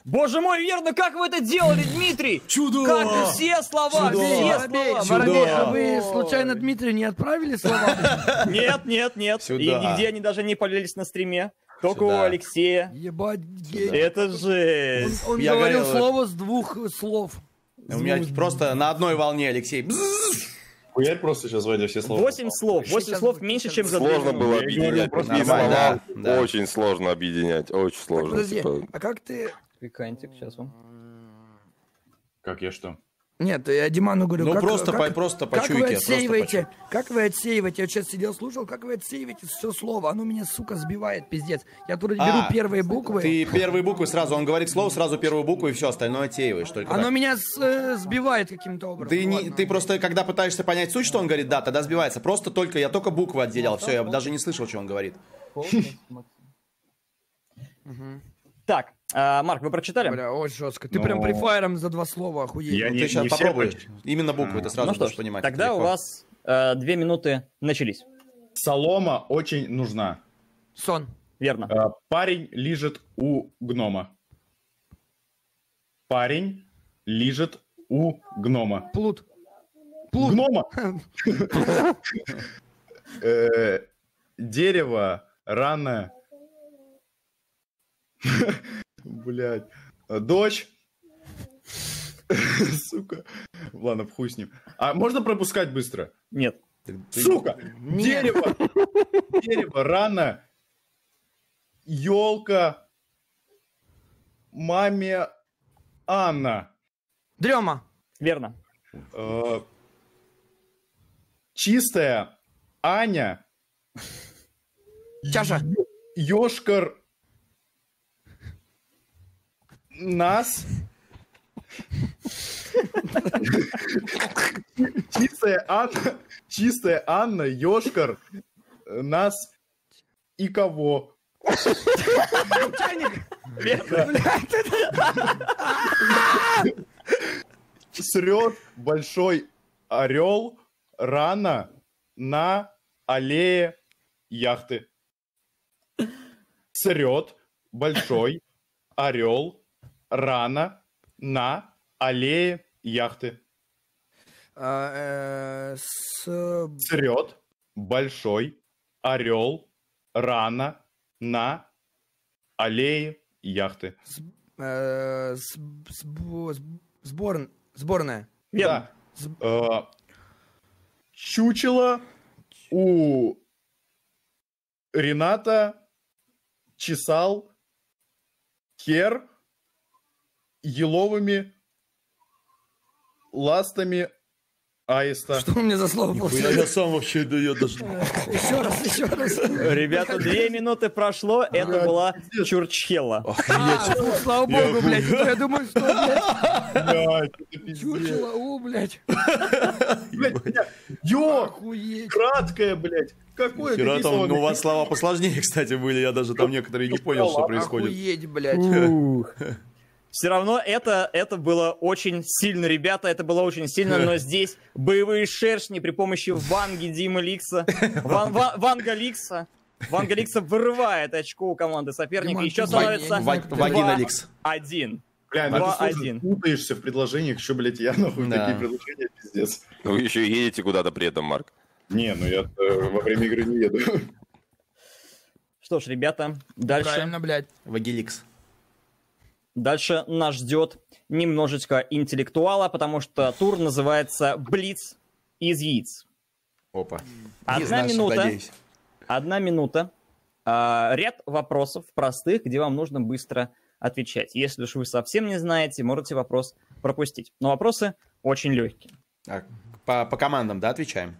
Боже мой, верно, как вы это делали, Дмитрий? Чудо! Как все слова, Чудо! все слова. Воробей, а вы случайно Дмитрию не отправили слова? <laughs> Нет, нет, нет. И нигде они даже не полились на стриме. Только у Сюда. Алексея. Ебать, гей. Это Он, жесть. он Я говорил говорил, слово с двух э, слов. У меня просто на одной волне, Алексей. Бзз. Хуярь просто сейчас, Вадя, все слова. Восемь слов. Восемь слов меньше, чем за Сложно было объединять просто слова. да, да. Очень сложно объединять, очень сложно. Подожди, типа. а как ты... Пикантик, сейчас вам. Как я что? Нет, я Диману говорю, Ну, как, просто как- по- просто как по вы чуйке, просто отсеиваете, по как вы отсеиваете, я сейчас сидел, слушал, как вы отсеиваете все слово, оно меня, сука, сбивает, пиздец. Я тут беру А, первые буквы, Ты первые буквы сразу, он говорит слово, сразу первую букву и все, остальное отсеиваешь. Только оно так. меня с- э, сбивает каким-то образом. Ты, не, Ладно. ты просто, когда пытаешься понять суть, что он говорит, да, тогда сбивается. Просто только, я только буквы отделял, все, я даже не слышал, что он говорит. Так, а, Марк, вы прочитали? Бля, очень жестко. Ты Но- прям префайром за два слова охуеть. Я Ну, не- ты сейчас не попробуй. Именно буквы ты сразу Ну что ж, понимать. тогда у вас э, две минуты начались. Солома очень нужна. Сон. Верно. А, Парень лежит у гнома. Парень лежит у гнома. Плут. Гнома! <laughs> Э, Дерево рано. <laughs> Блять. Дочь. <laughs> Сука. Ладно, хуй с ним. А можно пропускать быстро? Нет. Сука! Дерево! Дерево, рано! Елка! Маме Анна! Дрема. Верно. Э, Чистая Аня! Чаша. Ёшкар нас. Чистая Анна, чистая Анна, Ёшкар нас и кого? Срет большой орел рано на аллее яхты. Срет большой орел рано на аллее яхты. А, э, с- Срет большой орел рано на аллее яхты. э, с- Сборная. Да. Э, Чучело у Рената чесал кер еловыми ластами аиста. Что у меня за слово Я, я сам вообще, да я даже... <laughs> Еще раз, еще раз. Ребята, две минуты прошло. Это была Чурчхела. А, фу, слава богу, блядь. Я думаю, что, блядь, чучело, у, блядь. Ё, краткое, блядь. Какое какие там, ну, у вас слова посложнее, <laughs> кстати, были. Я даже там некоторые не понял, что происходит. Охуеть, блядь. Все равно это, это было очень сильно, ребята, это было очень сильно, но <laughs> здесь боевые шершни при помощи Ванги Димы Ликса, Ван- Ва- Ванга Ликса, Ванга Ликса вырывает очко у команды соперника, Диман, еще становится Вань, я не Ва- Вагина Ликс. 2-1. Бля, ну ты слушай, 2-1. путаешься в предложениях, еще, блядь, я нахуй Да. такие предложения, пиздец. Вы еще и едете куда-то при этом, Марк. Не, ну я э, во время игры не еду. Что ж, ребята, дальше, Правильно, блядь. Вагиликс. Дальше нас ждет немножечко интеллектуала, потому что тур называется Блиц из яиц. Опа. Одна что минута. надеюсь. Одна минута. А, ряд вопросов простых, где вам нужно быстро отвечать. Если уж вы совсем не знаете, можете вопрос пропустить. Но вопросы очень легкие. Так, По, по командам, да, отвечаем?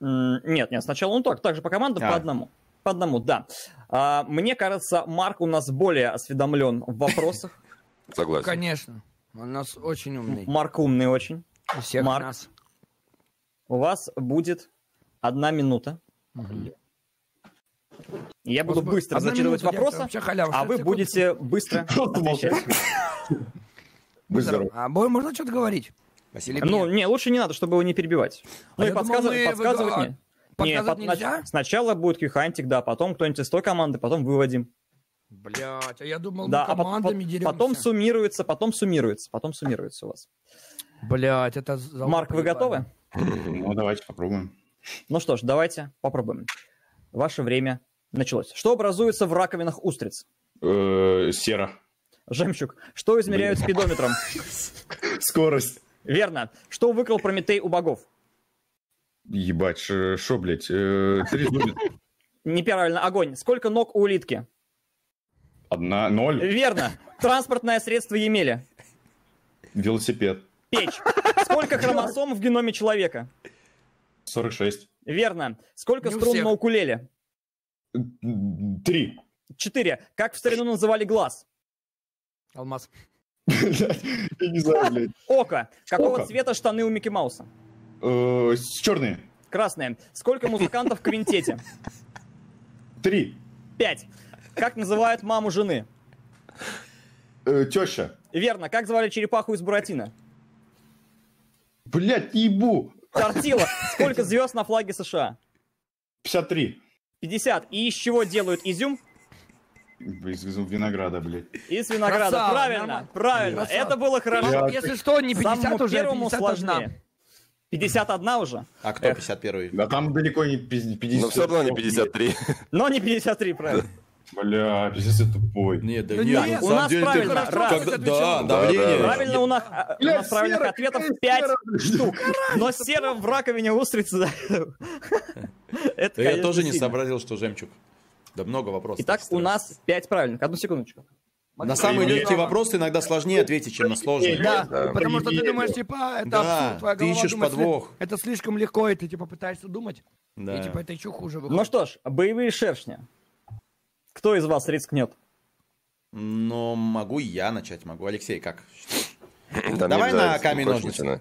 Нет, нет, сначала ну так, также по командам, А. по одному. По одному, да. А, Мне кажется, Марк у нас более осведомлен в вопросах. <laughs> Согласен. Конечно. Он у нас очень умный. Марк умный очень. У всех Марк. нас. У вас будет одна минута. Я буду Одна быстро зачитывать минута, вопросы, халява. а вы секунд. будете быстро <laughs> отвечать. <laughs> А можно что-то говорить? Или Ну, не, лучше не надо, чтобы его не перебивать. Ну А и думал, подсказывать, мне. Не, под- нельзя? нач- сначала будет кьюхантик, да, потом кто-нибудь из той команды, потом выводим. Блять, а я думал, Да, мы а по- командами по- деремся. потом суммируется, потом суммируется, потом суммируется у вас. Блять, это... Марк, вы готовы? <laughs> Ну, давайте попробуем. Ну что ж, давайте попробуем. Ваше время началось. Что образуется в раковинах устриц? Э, Сера. Жемчуг. Что измеряют спидометром? <laughs> Скорость. Верно. Что выкрал Прометей у богов? Ебать, что, блядь? э, Три. Неправильно. Огонь. Сколько ног у улитки? Одна, ноль. Верно. Транспортное средство Емеля. Велосипед. Печь. Сколько хромосом в геноме человека? 46. Верно. Сколько Не струн всех. на укулеле? Три. Четыре. Как в старину называли глаз? Алмаз. Блядь, <laughs> Я не знаю, блядь. Око. Какого Око. цвета штаны у Микки Мауса? Э, Черные. Красное. Сколько музыкантов в квинтете? Три. Пять. Как называют маму жены? Э, Теща. Верно. Как звали черепаху из Буратино? Блядь, ебу. Тортила. <laughs> Сколько звезд на флаге США? 53. 50. И из чего делают изюм? Из винограда, блядь. Из винограда. Красава, правильно, нормально. правильно. Красава. Это было хорошо. Я- Если что, не 50 Самому уже, а первому 51. сложнее. 51 уже, А кто 51-й? Да там далеко не пиз- 50. Но все равно не 53. но не 53, правильно. Бля, пиздец, ты тупой. Нет, да Да нет, нет, у нас деле ты- правильно, когда- раз Да, отвечал. давление. Да, да. Правильно, у нас, а, у нас правильных сера, ответов какая 5 сера, штук. Но сера в раковине устрицы, да. Это, Да я тоже не сообразил, что жемчуг. Да много вопросов. Итак, у нас 5 правильных. Одну секундочку. На самые Ой, легкие вопросы иногда сложнее ответить, чем на сложные. Да, Да. потому что ты думаешь, типа, это Да, абсурд, твоя ты голова ищешь думает, подвох. Это слишком легко, и ты, типа, пытаешься думать, Да. и, типа, это еще хуже Ну выходит. что ж, боевые шершни. Кто из вас рискнет? Но могу я начать, могу. Алексей, как? Там Давай на если камень, хочешь, ножницы. начинай.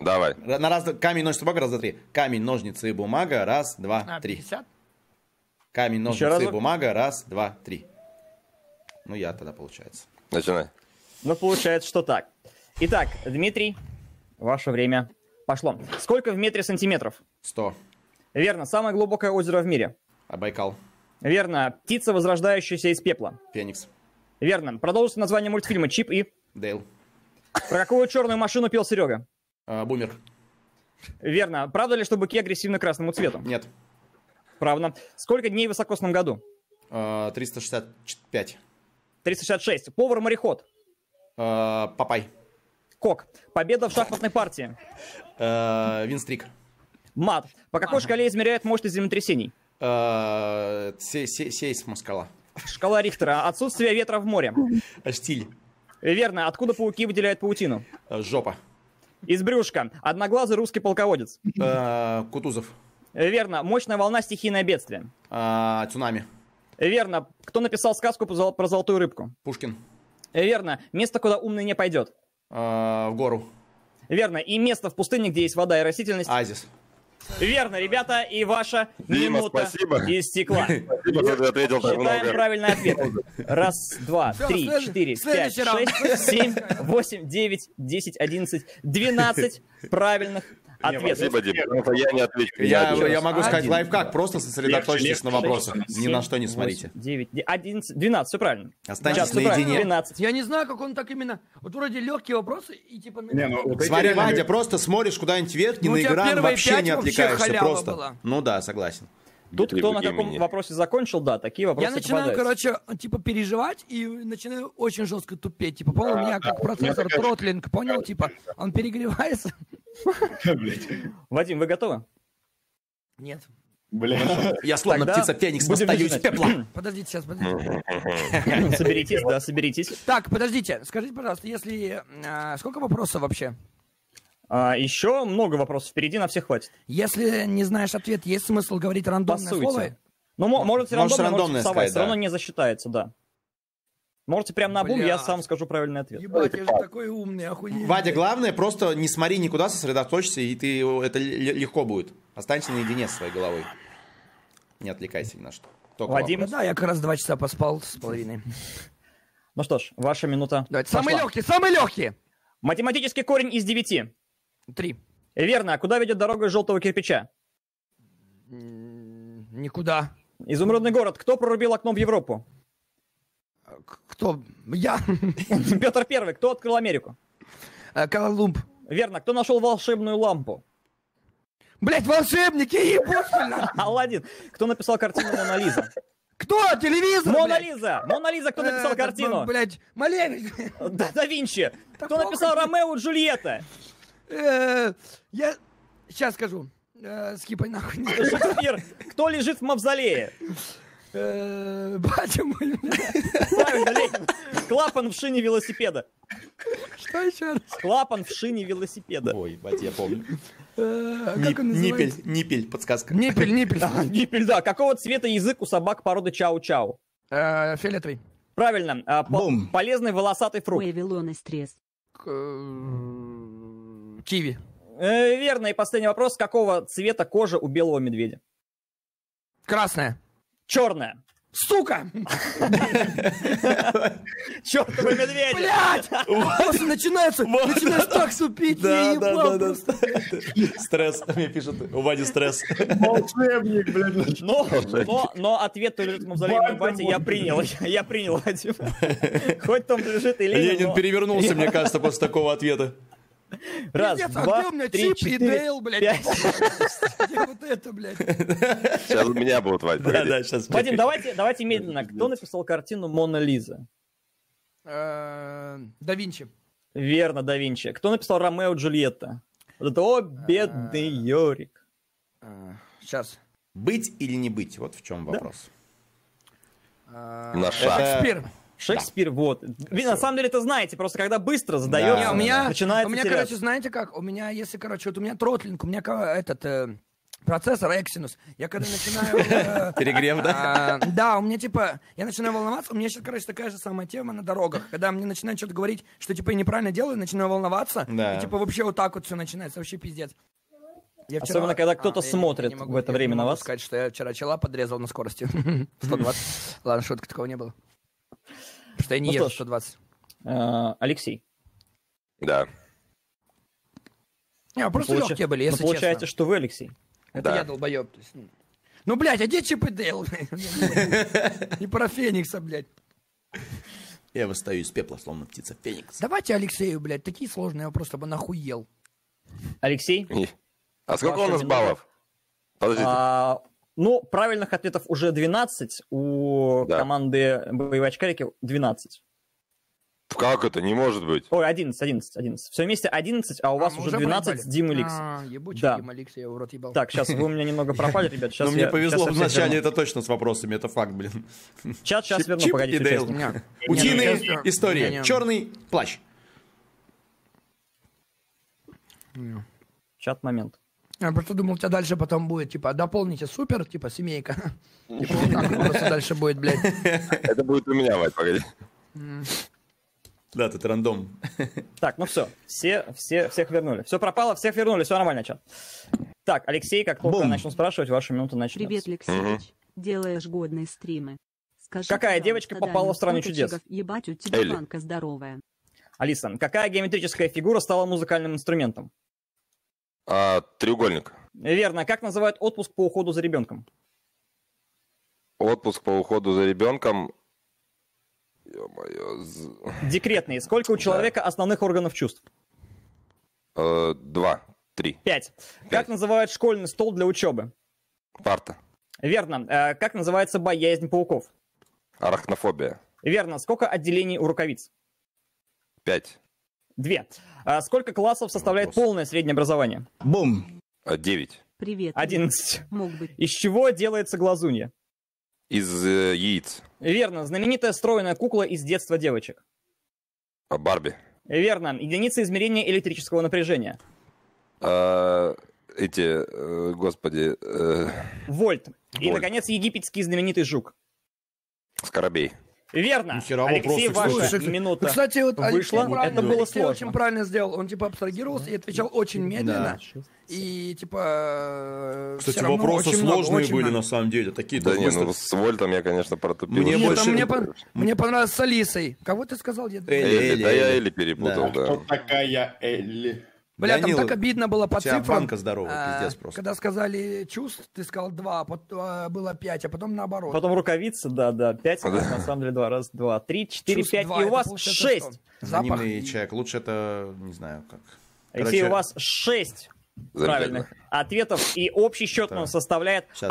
Давай. На раз, камень, ножницы, бумага, раз, два, три. Камень, ножницы, бумага, раз, два, А, три. 50? Камень, ножницы, бумага, раз, два, три. Ну, я тогда, получается. Начинай. Ну, получается, что так. Итак, Дмитрий, ваше время пошло. Сколько в метре сантиметров? Сто. Верно, самое глубокое озеро в мире. А Байкал. Верно, птица, возрождающаяся из пепла. Феникс. Верно, продолжится название мультфильма «Чип и...» Дейл. Про какую черную машину пел Серега? А, Бумер. Верно, правда ли, что быки агрессивны красному цвету? Нет. Правда. Сколько дней в высокосном году? А, 365. 366. Повар-мореход. А, Папай. Кок. Победа в шахматной партии. А, Винстрик. Мат. По какой шкале измеряют мощность землетрясений? А, се- се- Сейсм скала. Шкала Рихтера. Отсутствие ветра в море. Штиль. Верно. Откуда пауки выделяют паутину? Жопа. Из брюшка. Одноглазый русский полководец. Кутузов. Верно. Мощная волна стихийное бедствие. Цунами. Верно. Кто написал сказку про зол- про золотую рыбку? Пушкин. Верно. Место, куда умный не пойдет. А, В гору. Верно. И место в пустыне, где есть вода и растительность. Азис. Верно, ребята, и ваша Дима, минута спасибо. истекла. Спасибо, что ты ответил так Считаем много. правильный ответ. Раз, два, Всё, три, след- четыре, пять, шесть, семь, восемь, девять, десять, одиннадцать, двенадцать <laughs> правильных ответов. Спасибо, что я не отвечу. Я, отвечу. я могу сказать Один. лайфхак, просто сосредоточьтесь Легче, на вопросах. Ни на что не смотрите. 9, 11, 12, все правильно. Останьтесь Сейчас, наедине. 12. Я не знаю, как он так именно... Вот вроде легкие вопросы, и типа... Не, ну, вот эти Смотри, реально- Вадя, просто смотришь куда-нибудь вверх, не Ну, на экран, вообще не вообще отвлекаешься, халява просто. была. Ну да, согласен. Тут кто на каком мне. вопросе закончил, да, такие вопросы Я начинаю, попадаются. короче, типа переживать и начинаю очень жестко тупеть. Типа, понял, у меня как процессор тротлинг, понял, типа, он перегревается. <laughs> Вадим, вы готовы? Нет. Бля. Я словно Тогда птица Феникс восстаю из пепла. <clears throat> Подождите сейчас, подождите. Соберитесь, да, соберитесь. Так, подождите, скажите, пожалуйста, если... а, сколько вопросов вообще? А, еще много вопросов впереди, на всех хватит. Если не знаешь ответ, есть смысл говорить рандомное сути. слово? Ну, мо- можете рандомное можете совать, сказать, все равно да. не засчитается, да. Можете прям на бум, я сам скажу правильный ответ. Ебать, я же такой умный, охуенный. Вадя, главное, просто не смотри никуда, сосредоточься, и ты это легко будет. Останься наедине со своей головой. Не отвлекайся ни на что. Только Вадим? Ну да, я как раз два часа поспал с половиной. Ну что ж, ваша минута Давайте, пошла. самые легкие, самые легкие! Математический корень из девяти. Три. Верно. Куда ведет дорога из желтого кирпича? Никуда. Изумрудный город. Кто прорубил окно в Европу? Кто? Я. <laughs> Петр Первый. Кто открыл Америку? Э, Колумб. Верно. Кто нашел волшебную лампу? Блять, волшебники, ебать, блядь. <laughs> Аладдин. Кто написал картину Мона Лиза? Кто? Телевизор, Мона блядь? Лиза! Мона Лиза, кто написал Э, картину? Блять, Малевич. Да, да Винчи. Кто написал Ромео и Джульетта? Э, Я сейчас скажу. Э, Скипай нахуй. Шекспир. Кто лежит в мавзолее? Э, Батя мой. Правильно. Клапан в шине велосипеда. Что еще раз? Клапан в шине велосипеда. Ой, бать, я помню. А Нип- Как он Ниппель, называется? ниппель, подсказка. Ниппель, ниппель. А, Гиппель, да. Какого цвета язык у собак породы чау-чау? Фиолетовый. Правильно. а, полезный волосатый фрукт. Вавилон и стресс. Киви. Э, верно. И последний вопрос. Какого цвета кожа у белого медведя? Красная. Черная. Сука! Чертовый медведь! Блять! Просто начинается, начинаешь так супить, я Да, да, ебал просто. Стресс. Мне пишут, у Вади стресс. Волшебник, блядь. Но, но, но ответ, лежит в мавзолее моей бати, я принял. Я принял, Вадим. Хоть там лежит и Ленин, Ленин перевернулся, мне кажется, после такого ответа. Раз, Пиздец, а два, где у меня три, Чип и четыре, Дейл, блядь? пять. <laughs> Вот это, блядь? Сейчас у меня будут, Вадь, Да, да, сейчас. Вадим, давайте, давайте медленно. Кто написал картину Мона Лиза? Э, Да Винчи. Верно, да Винчи. Кто написал Ромео и Джульетта? Вот это, о, бедный Йорик. Сейчас. Быть или не быть? Вот в чем вопрос. На шаг. Шекспир. Шекспир, вот. Вы на самом деле это знаете, просто когда быстро задаешь, Не, у меня, начинается у меня, теряться. короче, знаете как? У меня, если, короче, вот у меня тротлинг, у меня этот э, процессор Exynos. Я когда начинаю... э, <laughs> Перегрев, да? а, Да, у меня типа, я начинаю волноваться, у меня сейчас, короче, такая же самая тема на дорогах, когда мне начинают что-то говорить, что типа я неправильно делаю, начинаю волноваться, Да. и типа вообще вот так вот все начинается, вообще пиздец. Я Особенно, когда кто-то я не- смотрит я не могу- в это я не время на вас. сказать, что я вчера чела подрезал на скорости <laughs> 120. Ладно, шутки такого не было. Потому что я не Ну езжу что ж. 120. Э, Алексей. Да. Не, просто Получа- легкие были, ну, если получается, честно. что вы, Алексей. Это Да. я долбоеб. то есть, ну. Ну, блядь, а где Чип и Дейл? <laughs> И про Феникса, блядь. Я восстаю из пепла, словно птица Феникс. Давайте Алексею, блядь, такие сложные вопросы, чтобы он охуел. Алексей? А сколько у нас баллов? Подождите. А, ну, правильных ответов уже 12, у Да. команды боевые очкарики 12. Как это? Не может быть. Ой, 11, 11, 11. Все вместе 11, а у вас мы уже уже 12 проебали. Дим и Ликс. А, ебучий Да. Дим Аликс, я его в рот ебал. Так, сейчас вы у меня немного пропали, ребят. Сейчас <laughs> Но Ну, мне повезло в начале, это точно с вопросами, это факт, блин. Чат сейчас Чип- верну, Чип погодите, и Дейл. участники. Не. Утиные истории. Черный плащ. Чат момент. Я просто думал, у тебя дальше потом будет, типа, дополните супер, типа, семейка. <laughs> Типа, вот так вот просто дальше будет, блядь. <laughs> Это будет у меня, Вадь, погоди. Да, тут рандом. <laughs> Так, ну все, все, все, всех вернули. Все пропало, всех вернули, все нормально, чат. Так, Алексей, как только Бум. начну спрашивать, ваша минута начнется. Привет, Алексеевич. Делаешь годные стримы. Скажи, Какая девочка попала в «Страну чудес»? Ебать, у тебя банка здоровая. Алиса, какая геометрическая фигура стала музыкальным инструментом? А, треугольник. Верно. Как называют отпуск по уходу за ребенком? Отпуск по уходу за ребенком. Декретный. Сколько у <laughs> человека основных органов чувств? э, Два. Три. Пять. Как Пять. называют школьный стол для учебы? Парта. Верно. Э, Как называется боязнь пауков? Арахнофобия. Верно. Сколько отделений у рукавиц? Пять. Две. А Сколько классов составляет Вопрос. полное среднее образование? Бум. А, Девять. Привет. Одиннадцать. Мог быть. Из чего делается глазунья? Из э, яиц. Верно. Знаменитая стройная кукла из детства девочек. А, Барби. Верно. Единица измерения электрического напряжения. А, Эти, э, господи, э, Вольт. И, Вольт. наконец, египетский знаменитый жук. Скоробей. Верно. Нихера Алексей, вопросы, ваша слушай. минута. Ну, Кстати, вот Вышла. Алексей правильно- Это было Алексей сложно. очень правильно сделал. Он, типа, абстрагировался и отвечал очень медленно. Да. И, типа, Кстати, всё равно вопросы очень много, сложные очень были много. на самом деле. Такие Да не, ну с Вольтом я, конечно, протупил. Мне Нет, больше- а мне, пон- мне понравилось с Алисой. Кого ты сказал? Я... Элли, да я Элли. Элли перепутал, да. Кто такая Элли? Бля, там Данил, так обидно было по у тебя цифрам. банка здоровая, а, пиздец просто. Когда сказали чувств, ты сказал два, потом а, было пять, а потом наоборот. Потом рукавицы, да, да, пять, на самом деле два, раз, два, три, четыре, Чувств пять, два, и у вас шесть. Запах. Анонимный человек. Лучше это, не знаю, как. Алексей, Короче, у вас шесть правильных ответов, и общий счет у нас составляет Щас.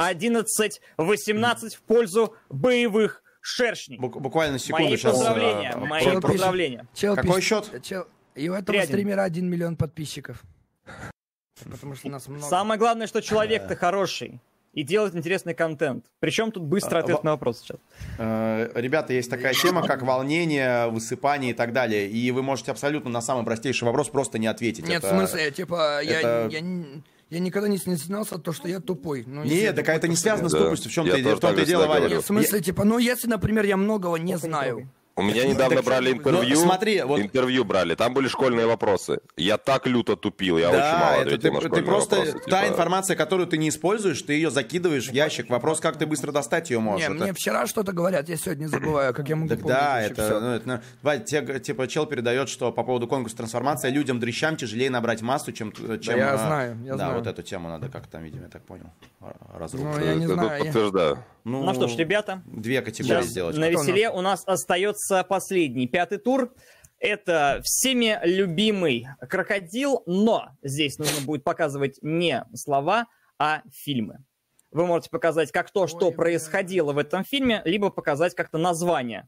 11-18 в пользу боевых шершней. бук- буквально секунду Мои сейчас. поздравления, э, мои поздравления. Чел Какой пишет- счет? чел- И у этого Три-один. стримера один миллион подписчиков. Потому что нас много. Самое главное, что человек-то хороший и делает интересный контент. Причем тут быстрый А, ответ на вопрос сейчас. Э, Ребята, есть такая тема, как волнение, высыпание и так далее. И вы можете абсолютно на самый простейший вопрос просто не ответить. Нет, Это- в смысле, типа, я, это- я, никогда не стеснялся то, что я тупой. Ну, Нет, так тупой, это не связано с Да. тупостью. В чем-то и дело, Ваня. В смысле, типа, ну, если, например, я многого не знаю. У меня недавно Так, брали ну, интервью. смотри, вот- Интервью брали, там были школьные вопросы. Я так люто тупил, я очень Да, мало это ответил ты, на ты школьные просто вопросы. та типа. информация, которую ты не используешь, ты ее закидываешь в ящик. Вопрос, как ты быстро достать ее можешь. Не, Это- мне вчера что-то говорят, я сегодня забываю, как я могу Так помнить да, это, ну, это, ну, Вадь, тебе, типа, чел передает, что по поводу конкурса трансформация людям дрищам тяжелее набрать массу, чем... чем я а, знаю, я да, знаю. вот эту тему надо как-то, видимо, я так понял, разрушить. Ну, я не Это знаю, я- Подтверждаю. Ну, Ну что ж, ребята, Две категории Сейчас сделать. на веселе у нас остается последний, пятый тур. Это всеми любимый крокодил, но здесь нужно будет показывать не слова, а фильмы. Вы можете показать как то, что Ой, происходило в этом фильме, либо показать как-то название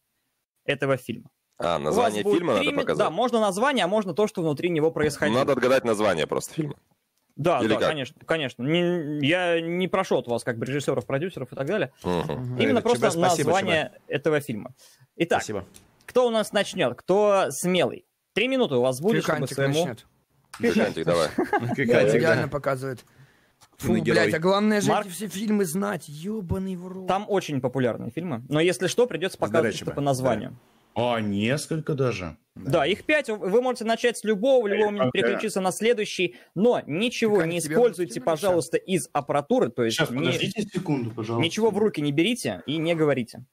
этого фильма. А, название фильма три надо показать? Да, можно название, а можно то, что внутри него происходило. Надо отгадать название просто фильма. Да, Или да, как? конечно, конечно. Не- я не прошу от вас как бы режиссеров, продюсеров и так далее. Мгм. Именно Э, просто ЧБ, спасибо, название этого фильма. Итак, Спасибо. Кто у нас начнет? Кто смелый? Три минуты у вас будет, чтобы Пикантик своему... начнет. Давай. <laughs> Какая Идеально показывает. Фу, блядь, а главное же Марк? эти все фильмы знать. Ёбаный в рот. Там очень популярные фильмы, но если что, придется показывать ЧБ. по названию. А, несколько даже. Да. их пять. Вы можете начать с любого, в любой момент переключиться на следующий, но ничего Как не используйте, пожалуйста, из аппаратуры, то есть Сейчас, подождите секунду, пожалуйста. ничего в руки не берите и не говорите.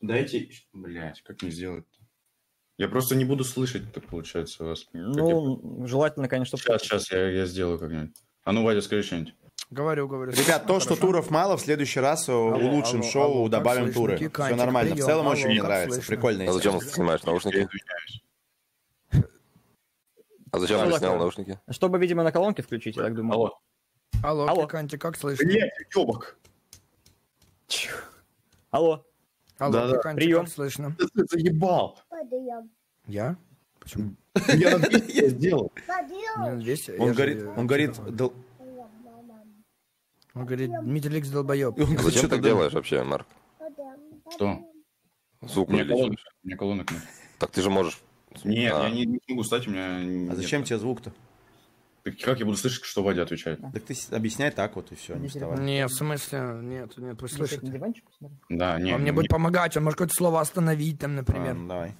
Дайте... Блять, как мне сделать Я просто не буду слышать, так получается, вас. Ну, желательно, конечно. Сейчас, сейчас, я, я сделаю как-нибудь. А ну, Вадя, скажи что-нибудь. Говорю, говорю. Ребят, то, что туров мало, в следующий раз э, улучшим алло, шоу, алло, как добавим слышно? туры. Пикантик, Все нормально. В прием, целом очень алло, мне как нравится. слышно? Прикольно. А зачем ты снимаешь наушники? А зачем ты снял наушники? Чтобы, видимо, на колонке включить, я так думаю. Алло. Алло, Алло. Пикантик, как слышно? Блять, ёбок. Алло. Алло, Да-да. Пикантик, Прием. как слышно? Ты заебал. Я? Почему? Я на 200 сделал. Ну, здесь я Он говорит, он говорит, дол- Он говорит, Дмитрий Икс долбоеб. он А говорит, Зачем что-то ты делаешь вообще, Марк? Что? Звук У меня колонок, у меня колонок нет. Так ты же можешь... Нет, А. я не, не могу стать, у меня... А нет. зачем тебе звук-то? Так Как я буду слышать, что Вадя отвечает? Так ты объясняй так вот и все, не вставай. Не, в смысле, нет, нет, пусть слышит. Да, нет. Он мне ну, будет помогать, он может какое-то слово остановить там, А, например. ну давай.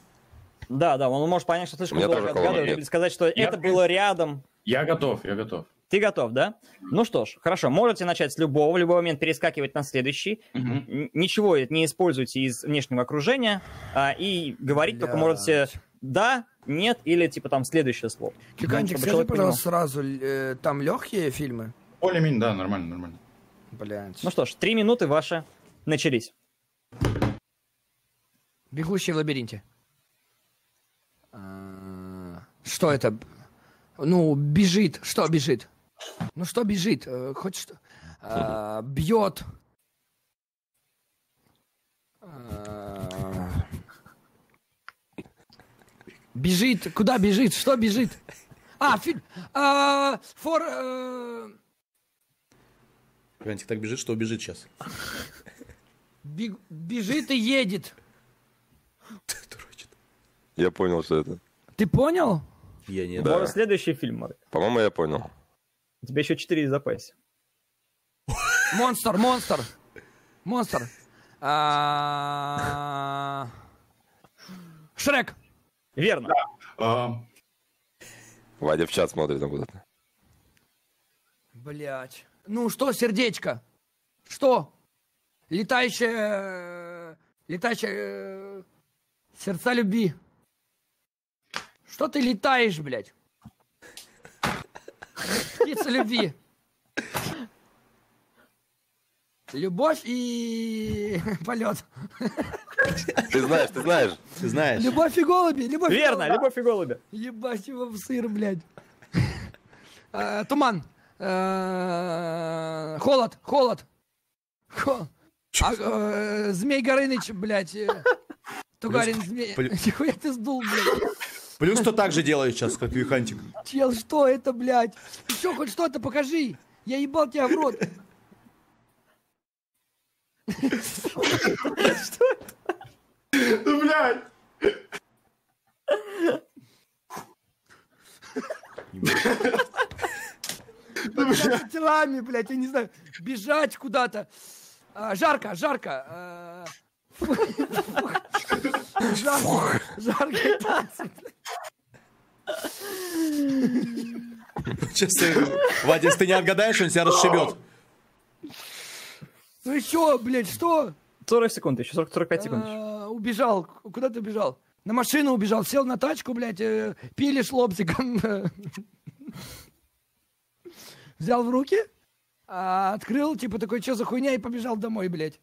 Да, да, он может понять, что слишком долго отгадывает, сказать, что Я это было рядом. Я готов, я готов. Ты готов, да? Ну что ж, хорошо, можете начать с любого, в любой момент перескакивать на следующий. Н- Ничего не используйте из внешнего окружения а, и говорить только Блядь. можете да, нет или типа там следующее слово. Кикантик, скажи, понимал. пожалуйста, сразу, э, там легкие фильмы? Более-менее, да, нормально, нормально. Блядь. Ну что ж, три минуты ваши начались. Бегущий в лабиринте. А, Что это? Ну, бежит. Что бежит? Ну, что бежит? Э, Хоть что? А, Бьет. А, Бежит. Куда бежит? Что бежит? А, фильм. А, Фор... Вантик так бежит, что убежит сейчас. бег- Бежит и едет. Я понял, что это. Ты понял? Я не Да. Может, следующий фильм, Марк. По-моему, я понял. У тебя еще четыре в запасе. Монстр, монстр. Монстр. А, Шрек. Верно. А, Вадя в чат смотрит там куда-то. Блять. Ну что, сердечко? Что? Летающее... Летающее... э, Сердца любви. Что ты летаешь, блядь? Птица любви. Любовь и <laughs> полет. Ты знаешь, ты знаешь. Ты знаешь. Любовь и голуби. Любовь и Верно, голуби. любовь и голуби. Ебать его в сыр, блядь. <laughs> Э, Туман. Э, Холод, холод. Хо- А, э, Змей Горыныч, блядь. Тугарин змей. <laughs> Нихуя ты сдул, блядь. Плюс кто так же делает сейчас, как Вихантик. Чел, что это, блядь? Еще хоть что-то покажи. Я ебал тебя в рот. Ну, блядь. Бежать телами, блядь, я не знаю. Бежать куда-то. А, Жарко, жарко. фу. Жарко, жарко. Сейчас ты, Вадя, если ты не отгадаешь, он тебя расшибет. Ну еще, блядь, что? 40 секунд, еще 40, 45 секунд. еще. А, Убежал. Куда ты убежал? На машину убежал, сел на тачку, блядь, э, пилишь лобзиком. <laughs> Взял в руки, а, открыл, типа такой, что за хуйня, и побежал домой, блядь.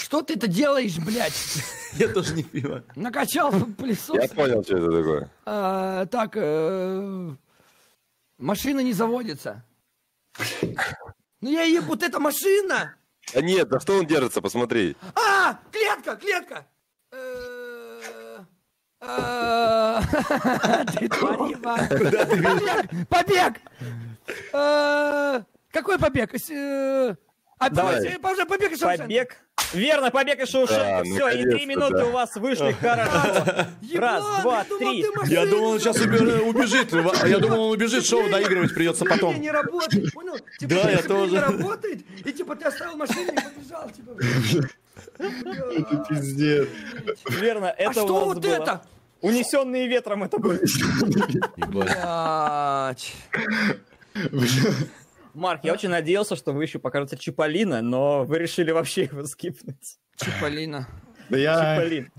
Что ты это делаешь, блядь? Я тоже не понимаю. Накачал пылесос. Я понял, что это такое. А, так, э, машина не заводится. Ну я ебу, вот эта машина! А нет, да что он держится, посмотри. А, клетка, клетка! Э, <laughs> Ты тварь ебаная. Побег! Побег! Э, Какой побег? А, Давай. побег из Шоушенка. Побег. Верно, побег из Шоушенка. Да, Все, и три минуты да. у вас вышли хорошо. Раз, два, три. Я думал, он сейчас убежит. Я думал, он убежит, шоу доигрывать придется потом. не работает, понял? Типа, Да, я тоже. не работает, и типа ты оставил машину и побежал, типа. Пиздец. Верно, А это у что вот это? Унесенные ветром это было. Блядь. Марк, я очень надеялся, что вы еще покажете Чиполлино, но вы решили вообще его скипнуть. Чиполлино. Да я... Чиполлин.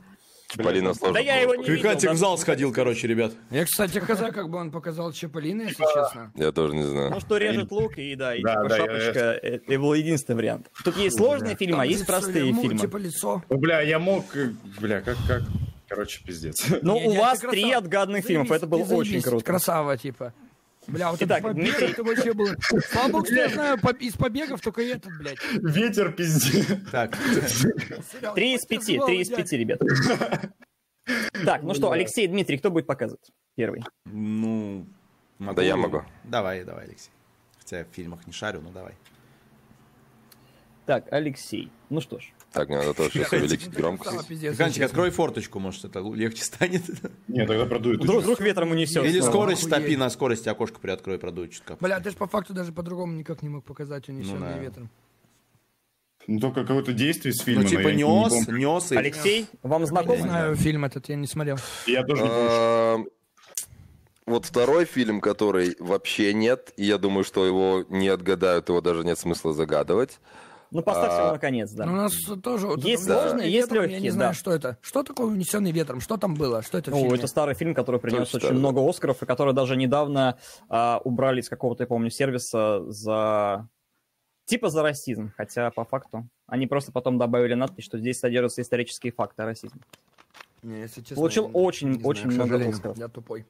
Полина сложно. Да я его не видел. Вихантик в зал сходил, короче, ребят. Я, кстати, хз, как бы он показал Чиполлино, если честно. Я тоже не знаю. Ну, что режет лук, и да, и Да, типа да, шапочка, это был единственный вариант. Тут есть сложные фильмы, а есть простые фильмы. Типа лицо. Ну, бля, я мог... э, Бля, как, как... Короче, пиздец. Ну, у вас три отгаданных фильмов, это было очень круто. Красава, типа. Бля, вот Итак, этот побег, Дмитрий. это вообще было... <laughs> Слава богу, я знаю из побегов только этот, блядь. Ветер, пиздец. Так, Три из пяти, три из пяти, ребят. Так, ну что, Алексей, Дмитрий, кто будет показывать первый? ну... Да я могу. Давай, давай, Алексей. Хотя я в фильмах не шарю, ну давай. Так, Алексей. Ну что ж. Так, мне надо тоже сейчас увеличить Красава, громкость. честно. открой форточку, может, это легче станет. Не, тогда продует. Вдруг, вдруг ветром унесет. Или скорость стопи на скорости окошко приоткрой, продует чутка. Бля, ты ж по факту даже по-другому никак не мог показать унесенные да. ветром. Ну, только какое-то действие с фильма. Ну, типа я нес, нес и... Алексей, вам Не знаком? знаю фильм этот, я не смотрел. Я тоже не помню. Эм, Вот второй фильм, который вообще нет, и я думаю, что его не отгадают, его даже нет смысла загадывать. Ну, поставьте его А, наконец, Ну, у да. нас тоже... вот Есть это сложные, «Унесенные есть ветром», Я не легкие, знаю, да. что это. Что такое унесенный ветром? Что там было? Что это в Ну, фильме? это старый фильм, который принес Точно очень старый, много Оскаров, и который даже недавно а, убрали из какого-то, я помню, сервиса за... Типа за расизм, хотя по факту они просто потом добавили надпись, что здесь содержатся исторические факты о расизме. Не, если честно, Получил я не- очень- много Оскаров. Я тупой.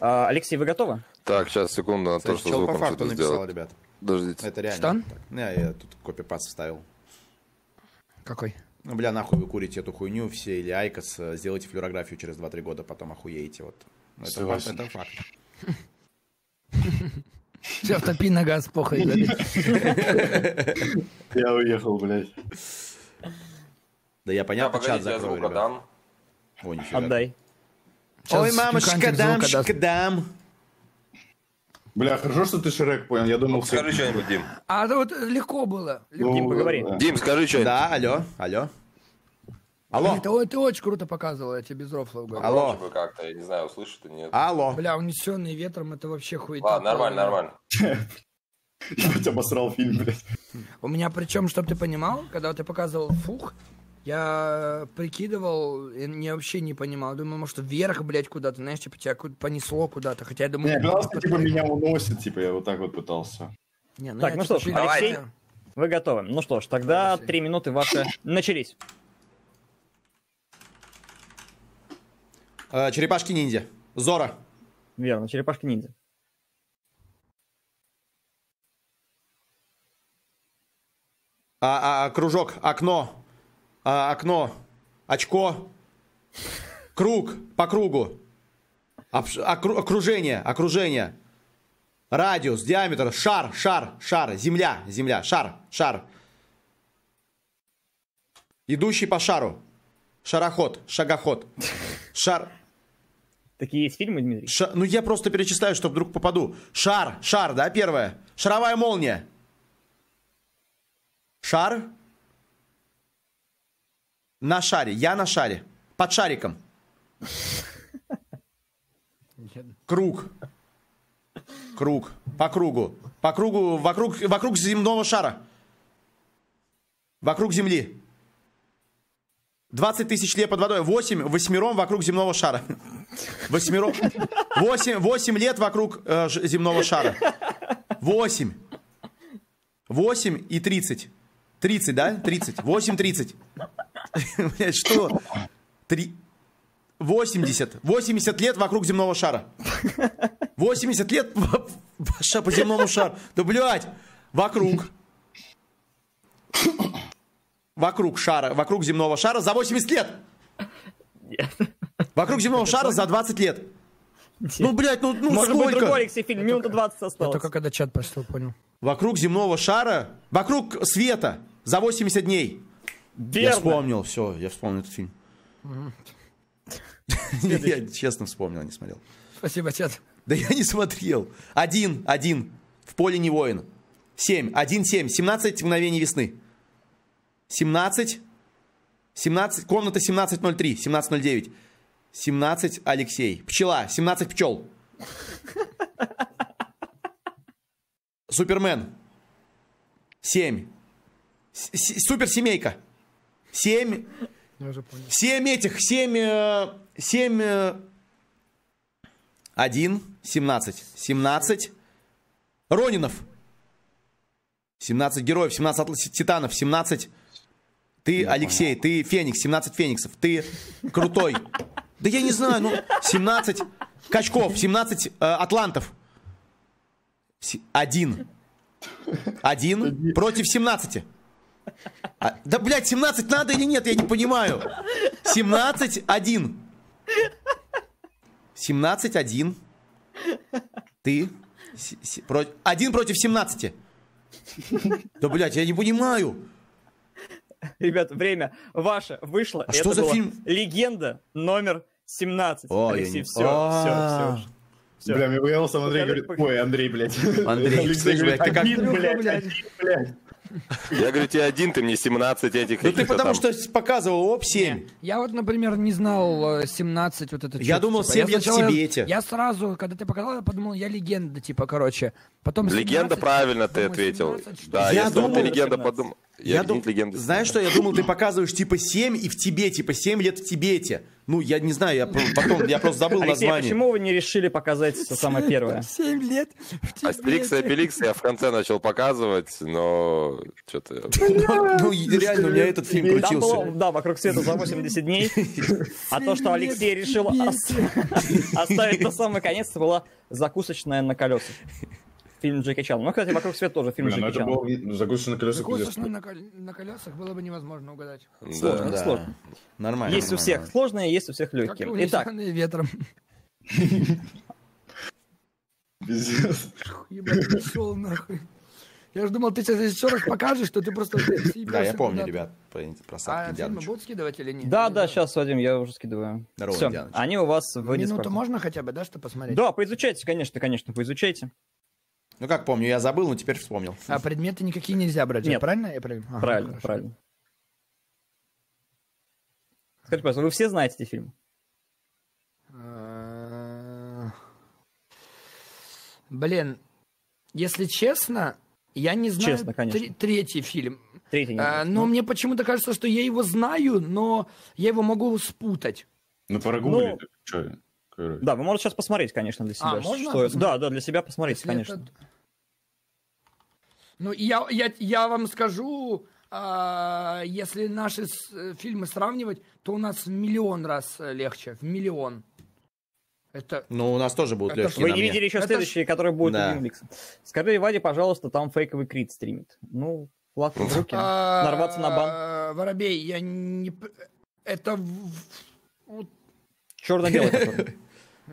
А, Алексей, вы готовы? Так, сейчас, секунду, надо то, что звуком что-то написал, сделать. ребят. Подождите. Это реально. Что? так. Не, я тут copy-paste вставил. Какой? Ну, бля, нахуй вы курите эту хуйню все или IQOS, э, сделайте флюорографию через 2-3 года, потом охуеете. Вот. Ну, Это факт, это факт. Все, топи на газ, похуй. Я уехал, блядь. Да я понятно, чат закрою, ребят. О, нифига. Отдай. Ой, мамочка, Пикантик дам, звука даст. дам. Бля, хорошо, что ты Шрек понял. Я думал, все... Скажи что-нибудь, Дим. А это вот легко было. Ну, Дим, поговори. да. Дим, скажи что-нибудь. Да, алло, алло. Алло, Это, ой, ты очень круто показывал, я тебе без рофлов говорю. алло, бы как-то, я не знаю, услышит или нет. алло. Бля, унесенный ветром, это вообще хуета. Ладно, нормально, нормально. <laughs> Ебать, обосрал фильм, блядь. У меня причем, чтобы ты понимал, когда ты показывал фух, Я прикидывал, и не вообще не понимал. Думаю, может, вверх, блядь, куда-то, знаешь, типа тебя понесло куда-то. Хотя я Не, думаю... казалось, что, типа меня уносит, типа я вот так вот пытался. Не, Так, я ну что ж, Алексей, вы готовы. Ну что ж, тогда три минуты ваши начались. Э, Черепашки-ниндзя. Зора. Верно, черепашки-ниндзя. А, а, кружок, окно, А, окно, очко, круг, по кругу, Обш- окру- окружение, окружение, радиус, диаметр, шар, шар, шар, земля, земля, шар, шар, идущий по шару, шароход, шагоход, шар, Такие есть фильмы, Дмитрий? Ша- ну я просто перечисляю, чтобы вдруг попаду. Шар, шар, да, первое. Шаровая молния. Шар. На шаре, я на шаре. Под шариком. Круг. Круг. По кругу. По кругу, вокруг, вокруг земного шара. Вокруг Земли. 20 тысяч лет под водой. 8, восьмером вокруг земного шара. Восьмером. 8, 8 лет вокруг э, земного шара. 8. 8 и 30. 30, да? 30. 8, 30. <laughs> Блядь, что? Три... 80. 80 лет вокруг земного шара. 80 лет по, по- по земному шару. Да, блядь, вокруг. Вокруг шара, вокруг земного шара за 80 лет. Вокруг земного шара за 20 лет. Ну, блядь, ну, ну Может быть, сколько? другой Алексей фильм, минута 20 Я осталось. только когда чат прочитал, понял. Вокруг земного шара, вокруг света за 80 дней. Я Верно. вспомнил, все, я вспомнил этот фильм. Я честно вспомнил, не смотрел. Спасибо, чат. Да я не смотрел. Один, один. В поле не воин. Семь. Один, семь. Семнадцать мгновений весны. Семнадцать. Семнадцать. Комната 1703. 1709. 17 Алексей. Пчела. 17 пчел. Супермен. 7. Суперсемейка. 7. Я уже понял. 7 этих. 7. 7. 1. 17. 17. Ронинов. 17 героев. 17 атл- титанов. 17. Ты, Алексей, ты Феникс. 17 Фениксов. Ты крутой. Да я не знаю, ну, 17 качков. 17 э, атлантов. Один. Один против 17. А, да, блядь, 17 надо или нет, я не понимаю. 17 1. 17 1. Ты. С- с- про- Один против 17. Да, блядь, я не понимаю. Ребят, время ваше вышло. А что за фильм? Легенда номер 17. Ой, я Алексей, не- все, А. все, все. Бля, мне понравился, Андрей говорит, ой, Андрей, блядь. Андрей, слышь, блядь, ты как- один, блядь, блядь. один, блядь. Я говорю, тебе один, ты мне 17 этих Ну ты потому там. что показывал оп 7. Я вот, например, не знал э, 17 вот это Я думал, типа. 7 лет в сначала- Тибете. Я сразу, когда ты показал, я подумал, я легенда, типа, короче. Потом Легенда 17, правильно ты ответил. 17, что Да, ли? Я если бы ты думал- легенда 17. подумал. Я дум- легенда. Знаешь что, я думал, ты показываешь типа 7 и в Тибете, типа 7 лет в Тибете. Ну, я не знаю, я потом, я просто забыл Алексей, а название. почему вы не решили показать самое первое? 7 лет в Астерикс и. Обеликс я в конце начал показывать, но что-то... Ну, и реально, у меня этот фильм крутился. да, вокруг света за 80 дней. А то, что Алексей решил ос- оставить на самый конец, была закусочная на колесах. Фильм Джеки Чана. Ну, кстати, вокруг света тоже фильм ну Джеки это Чана. было закусочно на колесах. Закусочный на, кол- на колесах было бы невозможно угадать. Сложно, Да. сложно. Нормально. Есть у всех сложные, есть у всех Как легкие. и Итак, ветром. Пиздец. Ебать, пошел нахуй. Я же думал, ты сейчас еще раз покажешь, что ты просто... Да, я помню, ребят, про, А Садки фильмы Дианыча. будут скидывать или нет? да, да, сейчас, Вадим, я уже скидываю. Здорово, Все, они у вас в Минуту можно хотя бы, да, что посмотреть? Да, поизучайте, конечно, конечно, поизучайте. Ну, как помню, я забыл, но теперь вспомнил. А предметы никакие нельзя брать, Нет. правильно? Я правильно? Ага, Правильно, хорошо. правильно. Скажите, пожалуйста, вы все знаете эти фильмы? Э, Блин, если честно, я не знаю Честно, конечно. тре- третий фильм. Третий не Э, но мне почему-то кажется, что я его знаю, но я его могу спутать. Ну, прогугли. Ну. Да, вы можете сейчас посмотреть, конечно, для себя. А, можно что- посмотреть? Да, да, для себя посмотрите, Если конечно. это- Ну, я, я, я вам скажу, а, если наши с- э, фильмы сравнивать, то у нас в миллион раз э, легче, в миллион. Это Ну, у нас тоже будут Это легкие Вы не мне. видели еще Это ж- который будет Да. у. Скажи Ваде, пожалуйста, там фейковый крит стримит. Ну, флаг в руки. а, Нарваться на бан. Воробей, я не... Это... Черно-белый. <laughs>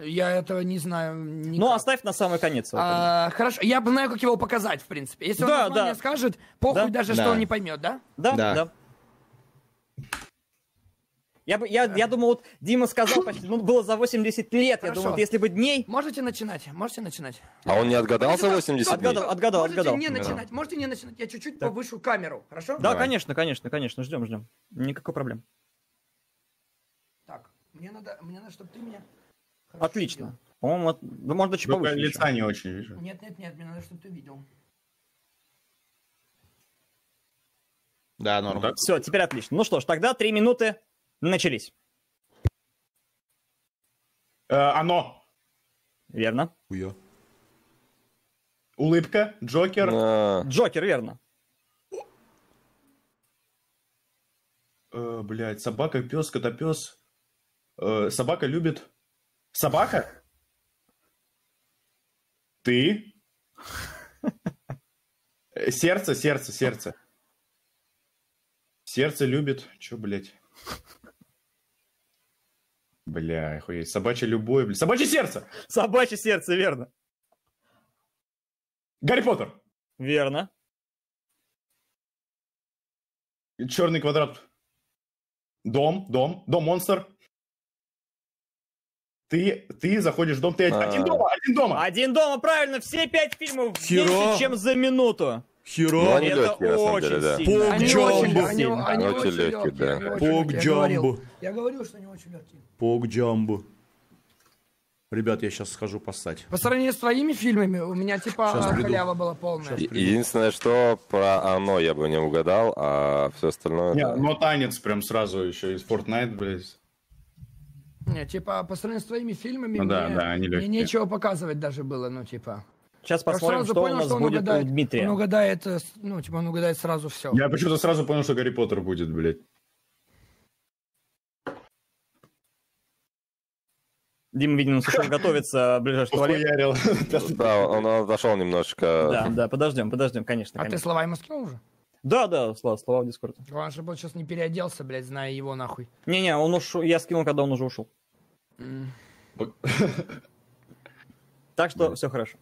Я этого не знаю. Ну, никак. оставь на самый конец. А, хорошо, я бы знаю, как его показать, в принципе. Если он Да, название да. скажет, похуй Да. даже, Да. что он не поймет, да? Да, Да. да. Я, бы, я, я думал, вот Дима сказал почти, ну, было за 80 лет. Я Хорошо. думал, вот если бы дней... Можете начинать, можете начинать. А он не отгадался 80 дней? Отгадал, отгадал, можете отгадал. не начинать, можете не начинать. Я чуть-чуть Так. повышу камеру, хорошо? Да, Давай. конечно, конечно, конечно, ждем, ждем. Никакой проблем. Так, мне надо, мне надо, чтобы ты меня... хорошо Отлично. По-моему, от- да можно чуть Только повыше еще. лица не очень вижу. Нет, нет, нет, мне надо, чтобы ты видел. Да, норм. Ну, так. Все, теперь отлично. Ну что ж, тогда три минуты начались. Э, оно. Верно. Улыбка, Джокер, А, Джокер, верно. э, блядь, собака, пес, котопес. Э, собака любит... Собака? Ты? Э, Сердце, сердце, сердце. Сердце любит... Чё, блядь? Бля, охуеть. Собачья любовь, блядь. Собачье сердце! Собачье сердце, верно. Гарри Поттер! Верно. Черный квадрат. Дом, дом, дом монстр. Ты, ты заходишь в дом, ты один, А. один дома, один дома. Один дома, правильно, все пять фильмов Херо. меньше, чем за минуту. Ну, Херо. они Это легкие, на самом очень деле, да. сильно. Пог Они они, они Очень легкие, легкие, да. они Пог легкие, я говорил. Что они очень легкие. Пог Джамбо. Ребят, я сейчас схожу поссать. По сравнению с твоими фильмами, у меня типа Щас приду. халява была полная. Единственное, что про оно я бы не угадал, а все остальное... Не, да. но танец прям сразу еще из Fortnite, блядь. Не, типа, по сравнению с твоими фильмами, Ну да, мне, да, они мне нечего показывать даже было, ну, типа. Сейчас посмотрим, сразу что понял, у нас что он будет угадает, у Дмитрия. Он угадает, э, ну, типа, он угадает сразу все. Я почему-то сразу понял, что Гарри Поттер будет, блядь. Дима, видимо, слушай, <laughs> готовится в ближайший туалет. <laughs> Да, он отошел немножечко. Да, да, подождем, подождем, конечно. А ты слова ему скинул уже? Да, да, слова, слова в Дискорд. Главное, чтобы он сейчас не переоделся, блядь, зная его нахуй. Не-не, он ушел, я скинул, когда он уже ушел. Так что все хорошо.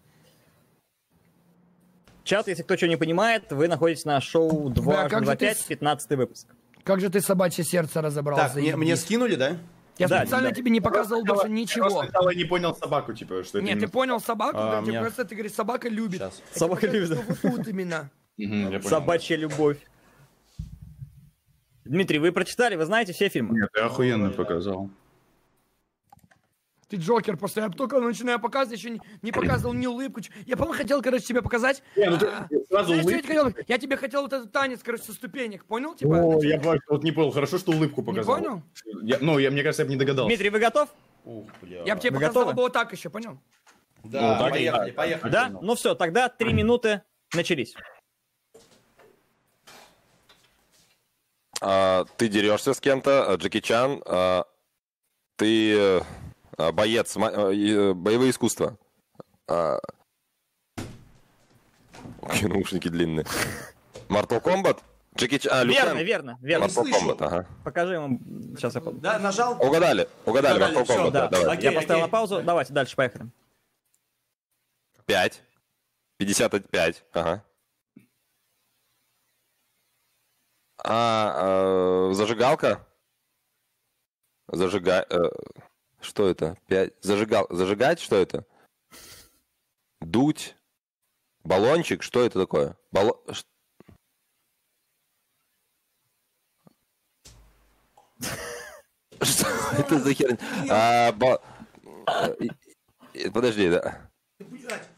Чат, если кто что не понимает, вы находитесь на шоу 2 Да, как же 2 ты 5 с- 15 выпуск. Как же ты собачье сердце разобрал? Так, мне, мне скинули, да? Я Да, специально да. тебе не показывал просто ничего. сначала не понял собаку, типа, что это Нет, ты именно- понял собаку, А, да, тебе мне- просто ты говоришь, собака любит. Сейчас. Собака любит, тут именно. Собачья любовь. Дмитрий, вы прочитали, вы знаете все фильмы? Нет, ты охуенно показал. Ты Джокер, просто я только начинаю показывать, еще не, не показывал ни улыбку. Я, по-моему, хотел, короче, тебе показать. Не, ну ты А, сразу знаешь, что я улыбку. тебе хотел? Я тебе хотел вот этот танец, короче, со ступенек, понял? Типа, О, начать. я просто вот не понял. Хорошо, что улыбку показал. понял? Я- ну, я, мне кажется, я бы не догадался. Дмитрий, вы готов? Ух, бля. Я бы тебе Вы показал готовы? бы вот так еще, понял? Да, Ну, так и поехали, да. поехали. Да? Ну все, тогда три минуты начались. А, ты дерешься с кем-то, а, Джеки Чан, а, ты э, а, боец, ма- э, э, боевые искусства. А, наушники длинные. Mortal Kombat? Джеки Чан, а, Верно, верно, верно. Mortal. Kombat, ага. Покажи ему. Сейчас я... под- Да, нажал. Угадали, угадали, Угадали, Mortal Kombat, Да, да, давай. Окей, я поставил окей. на паузу. Давайте дальше, поехали. Пять. Пятьдесят пять, ага. А, э, зажигалка? Зажига... э, что это? Пять... Зажигал... Зажигать? Что это? Дуть? Баллончик? Что это такое? Балло... ш- Что <laughs> это за херня? А, ба- э, Подожди, да.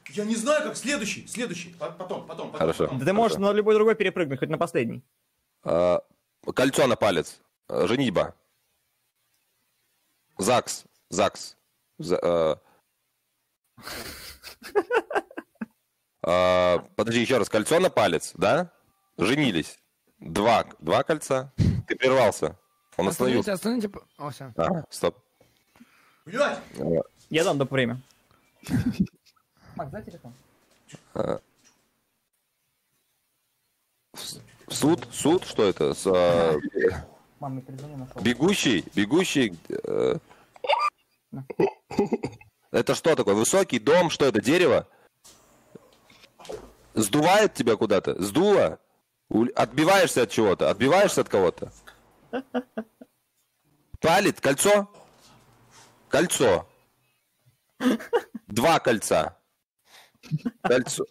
Я не знаю, как следующий. Следующий. По- Потом, потом, потом. Хорошо. потом. Да ты можешь на любой другой перепрыгнуть, хоть на последний. Э, Кольцо на палец. Женитьба. ЗАГС. ЗАГС. За- э. Э, Подожди, еще раз. Кольцо на палец, да? Женились. Два, два кольца. Ты прервался. Он Остановите, остановился. остановите. п- О. А, стоп. Блядь! Я дам до время. Макс, дай телефон. Суд? Суд? Что это? С, э, Мам, не перезвони, нашел. Бегущий, бегущий. Э, Это что такое? Высокий дом? Что это? Дерево? Сдувает тебя куда-то? Сдуло? Отбиваешься от чего-то? Отбиваешься от кого-то? Палит? Кольцо? Кольцо. Два кольца. Кольцо.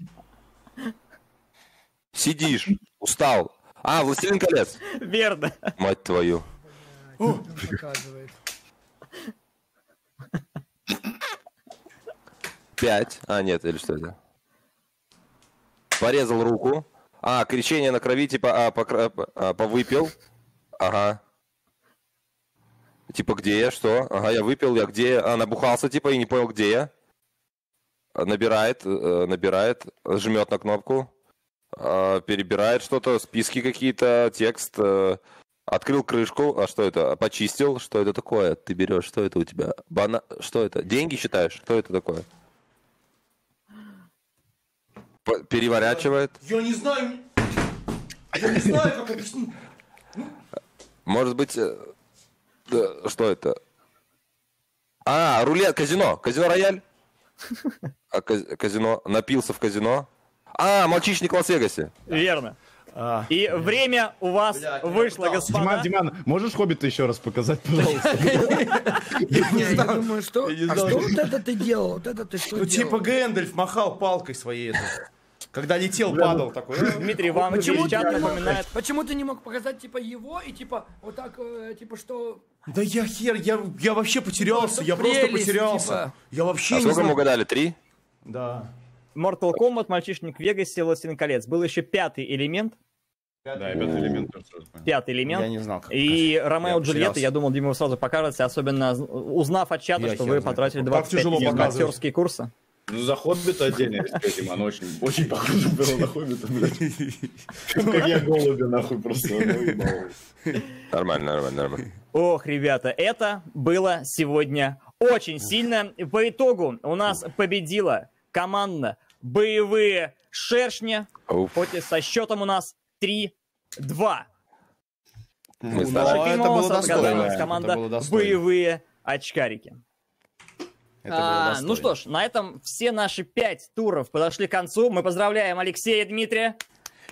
Сидишь, устал. А, Властелин колец. Верно. Мать твою. Показывает. Пять. А, нет, или что это? Порезал руку. А, кричение на крови, типа, а, покра- по- а, повыпил. Ага. Типа, где я, что? Ага, я выпил, я где? А, набухался, типа, и не понял, где я. А, Набирает, э, набирает, жмет на кнопку, а, перебирает что-то, списки какие-то, текст, э, открыл крышку, а что это? Почистил, что это такое? Ты берешь, что это у тебя? Бана... Что это? Деньги считаешь? Что это такое? П- Переворачивает. Я не знаю. Я не знаю, как объяснить. Может быть, э, что это? А, рулет, казино, казино рояль. А, каз- казино, напился в казино. А, мальчишник в Лас-Вегасе. Верно. А, И время у вас Блядь, я вышло, господа. Диман, Диман, можешь Хоббита еще раз показать, пожалуйста? <laughs> Не, я думаю, что... А что вот это ты делал? Вот это ты что Ну, типа Гэндальф махал палкой своей. Когда летел, падал такой. «А». Дмитрий, вам Почему чат ты, не мог, напоминает. почему ты не мог показать, типа, его и, типа, вот так, э, типа, что... Да я хер, я, я вообще потерялся, Ну, я просто потерялся. типа. Я вообще А не сколько мы знаю. угадали? Три? Да. Mortal Kombat, Мальчишник в Вегасе, Властелин колец. Был еще пятый элемент. Да, и пятый элемент тоже сразу понял. Пятый элемент. Я не знал, как И Ромео и Джульетта, я думал, Дима, вы сразу покажете, особенно узнав от чата, Я что вы знает. потратили Как 25 тяжело минут на актерские курсы. Ну, за Хоббита отдельно респект, Диман, очень, очень похоже было на Хоббита, блядь. Как я голубя, нахуй, просто. ну. Нормально, нормально, нормально. Ох, ребята, это было сегодня очень сильно. По итогу у нас победила команда «Боевые шершни». Хоть и со счетом у нас 3-2. Мы Ну, старались. это было достойно, оказалась это команда было достойно. «Боевые очкарики». А, ну что ж, на этом все наши пять туров подошли к концу. Мы поздравляем Алексея и Дмитрия.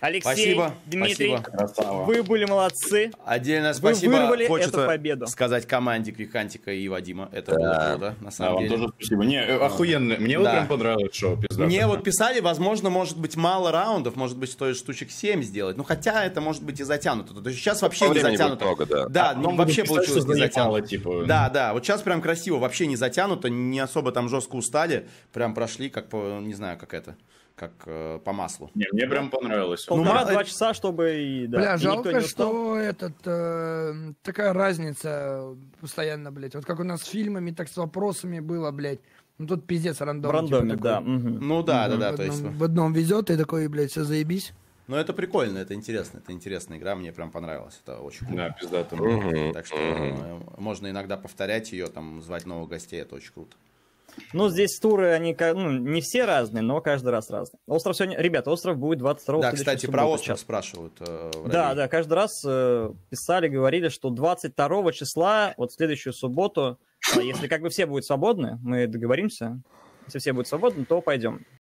Алексей, Спасибо, Дмитрий, спасибо. Красава. вы были молодцы. Отдельное Вы спасибо. вырвали Хочется эту победу. сказать команде Квикантика и Вадима. Это было круто, на Да, самом вам деле. тоже спасибо. Не, э, охуенно. Мне вот Да. прям понравилось шоу, пизда. Мне вот писали, возможно, может быть, мало раундов, может быть, стоит штучек 7 сделать. Ну, хотя это может быть и затянуто. То есть сейчас вообще По не затянуто. много, да. Да, А ну, потом вообще писать, получилось не затянуто. типа. Да, да, вот сейчас прям красиво, вообще не затянуто, не особо там жестко устали, прям прошли как по, не знаю, как это, как э, по маслу. Не, мне прям понравилось. Ну, Полтора-два мало- часа, чтобы и, да, Бля, и никто жалко, не что этот, э, такая разница постоянно, блядь. Вот как у нас с фильмами, так с вопросами было, блядь. Ну тут пиздец рандом. В рандоме, типа, да. мгм. Ну да, да, да, в, то есть... одном, в одном везет, и такой, блядь, все заебись. Ну это прикольно, это интересно, это интересная игра, мне прям понравилось, это очень круто. Да, пизда там. Мгм, Так что э, можно иногда повторять ее, там, звать новых гостей, это очень круто. Ну, здесь туры, они ну, не все разные, но каждый раз разные. Остров сегодня... Ребята, остров будет 22 Да, кстати, субботу, про остров час. спрашивают. э, Да, да, каждый раз э, писали, говорили, что 22 числа, вот в следующую субботу, а если как бы все будут свободны, мы договоримся, если все будут свободны, то пойдем.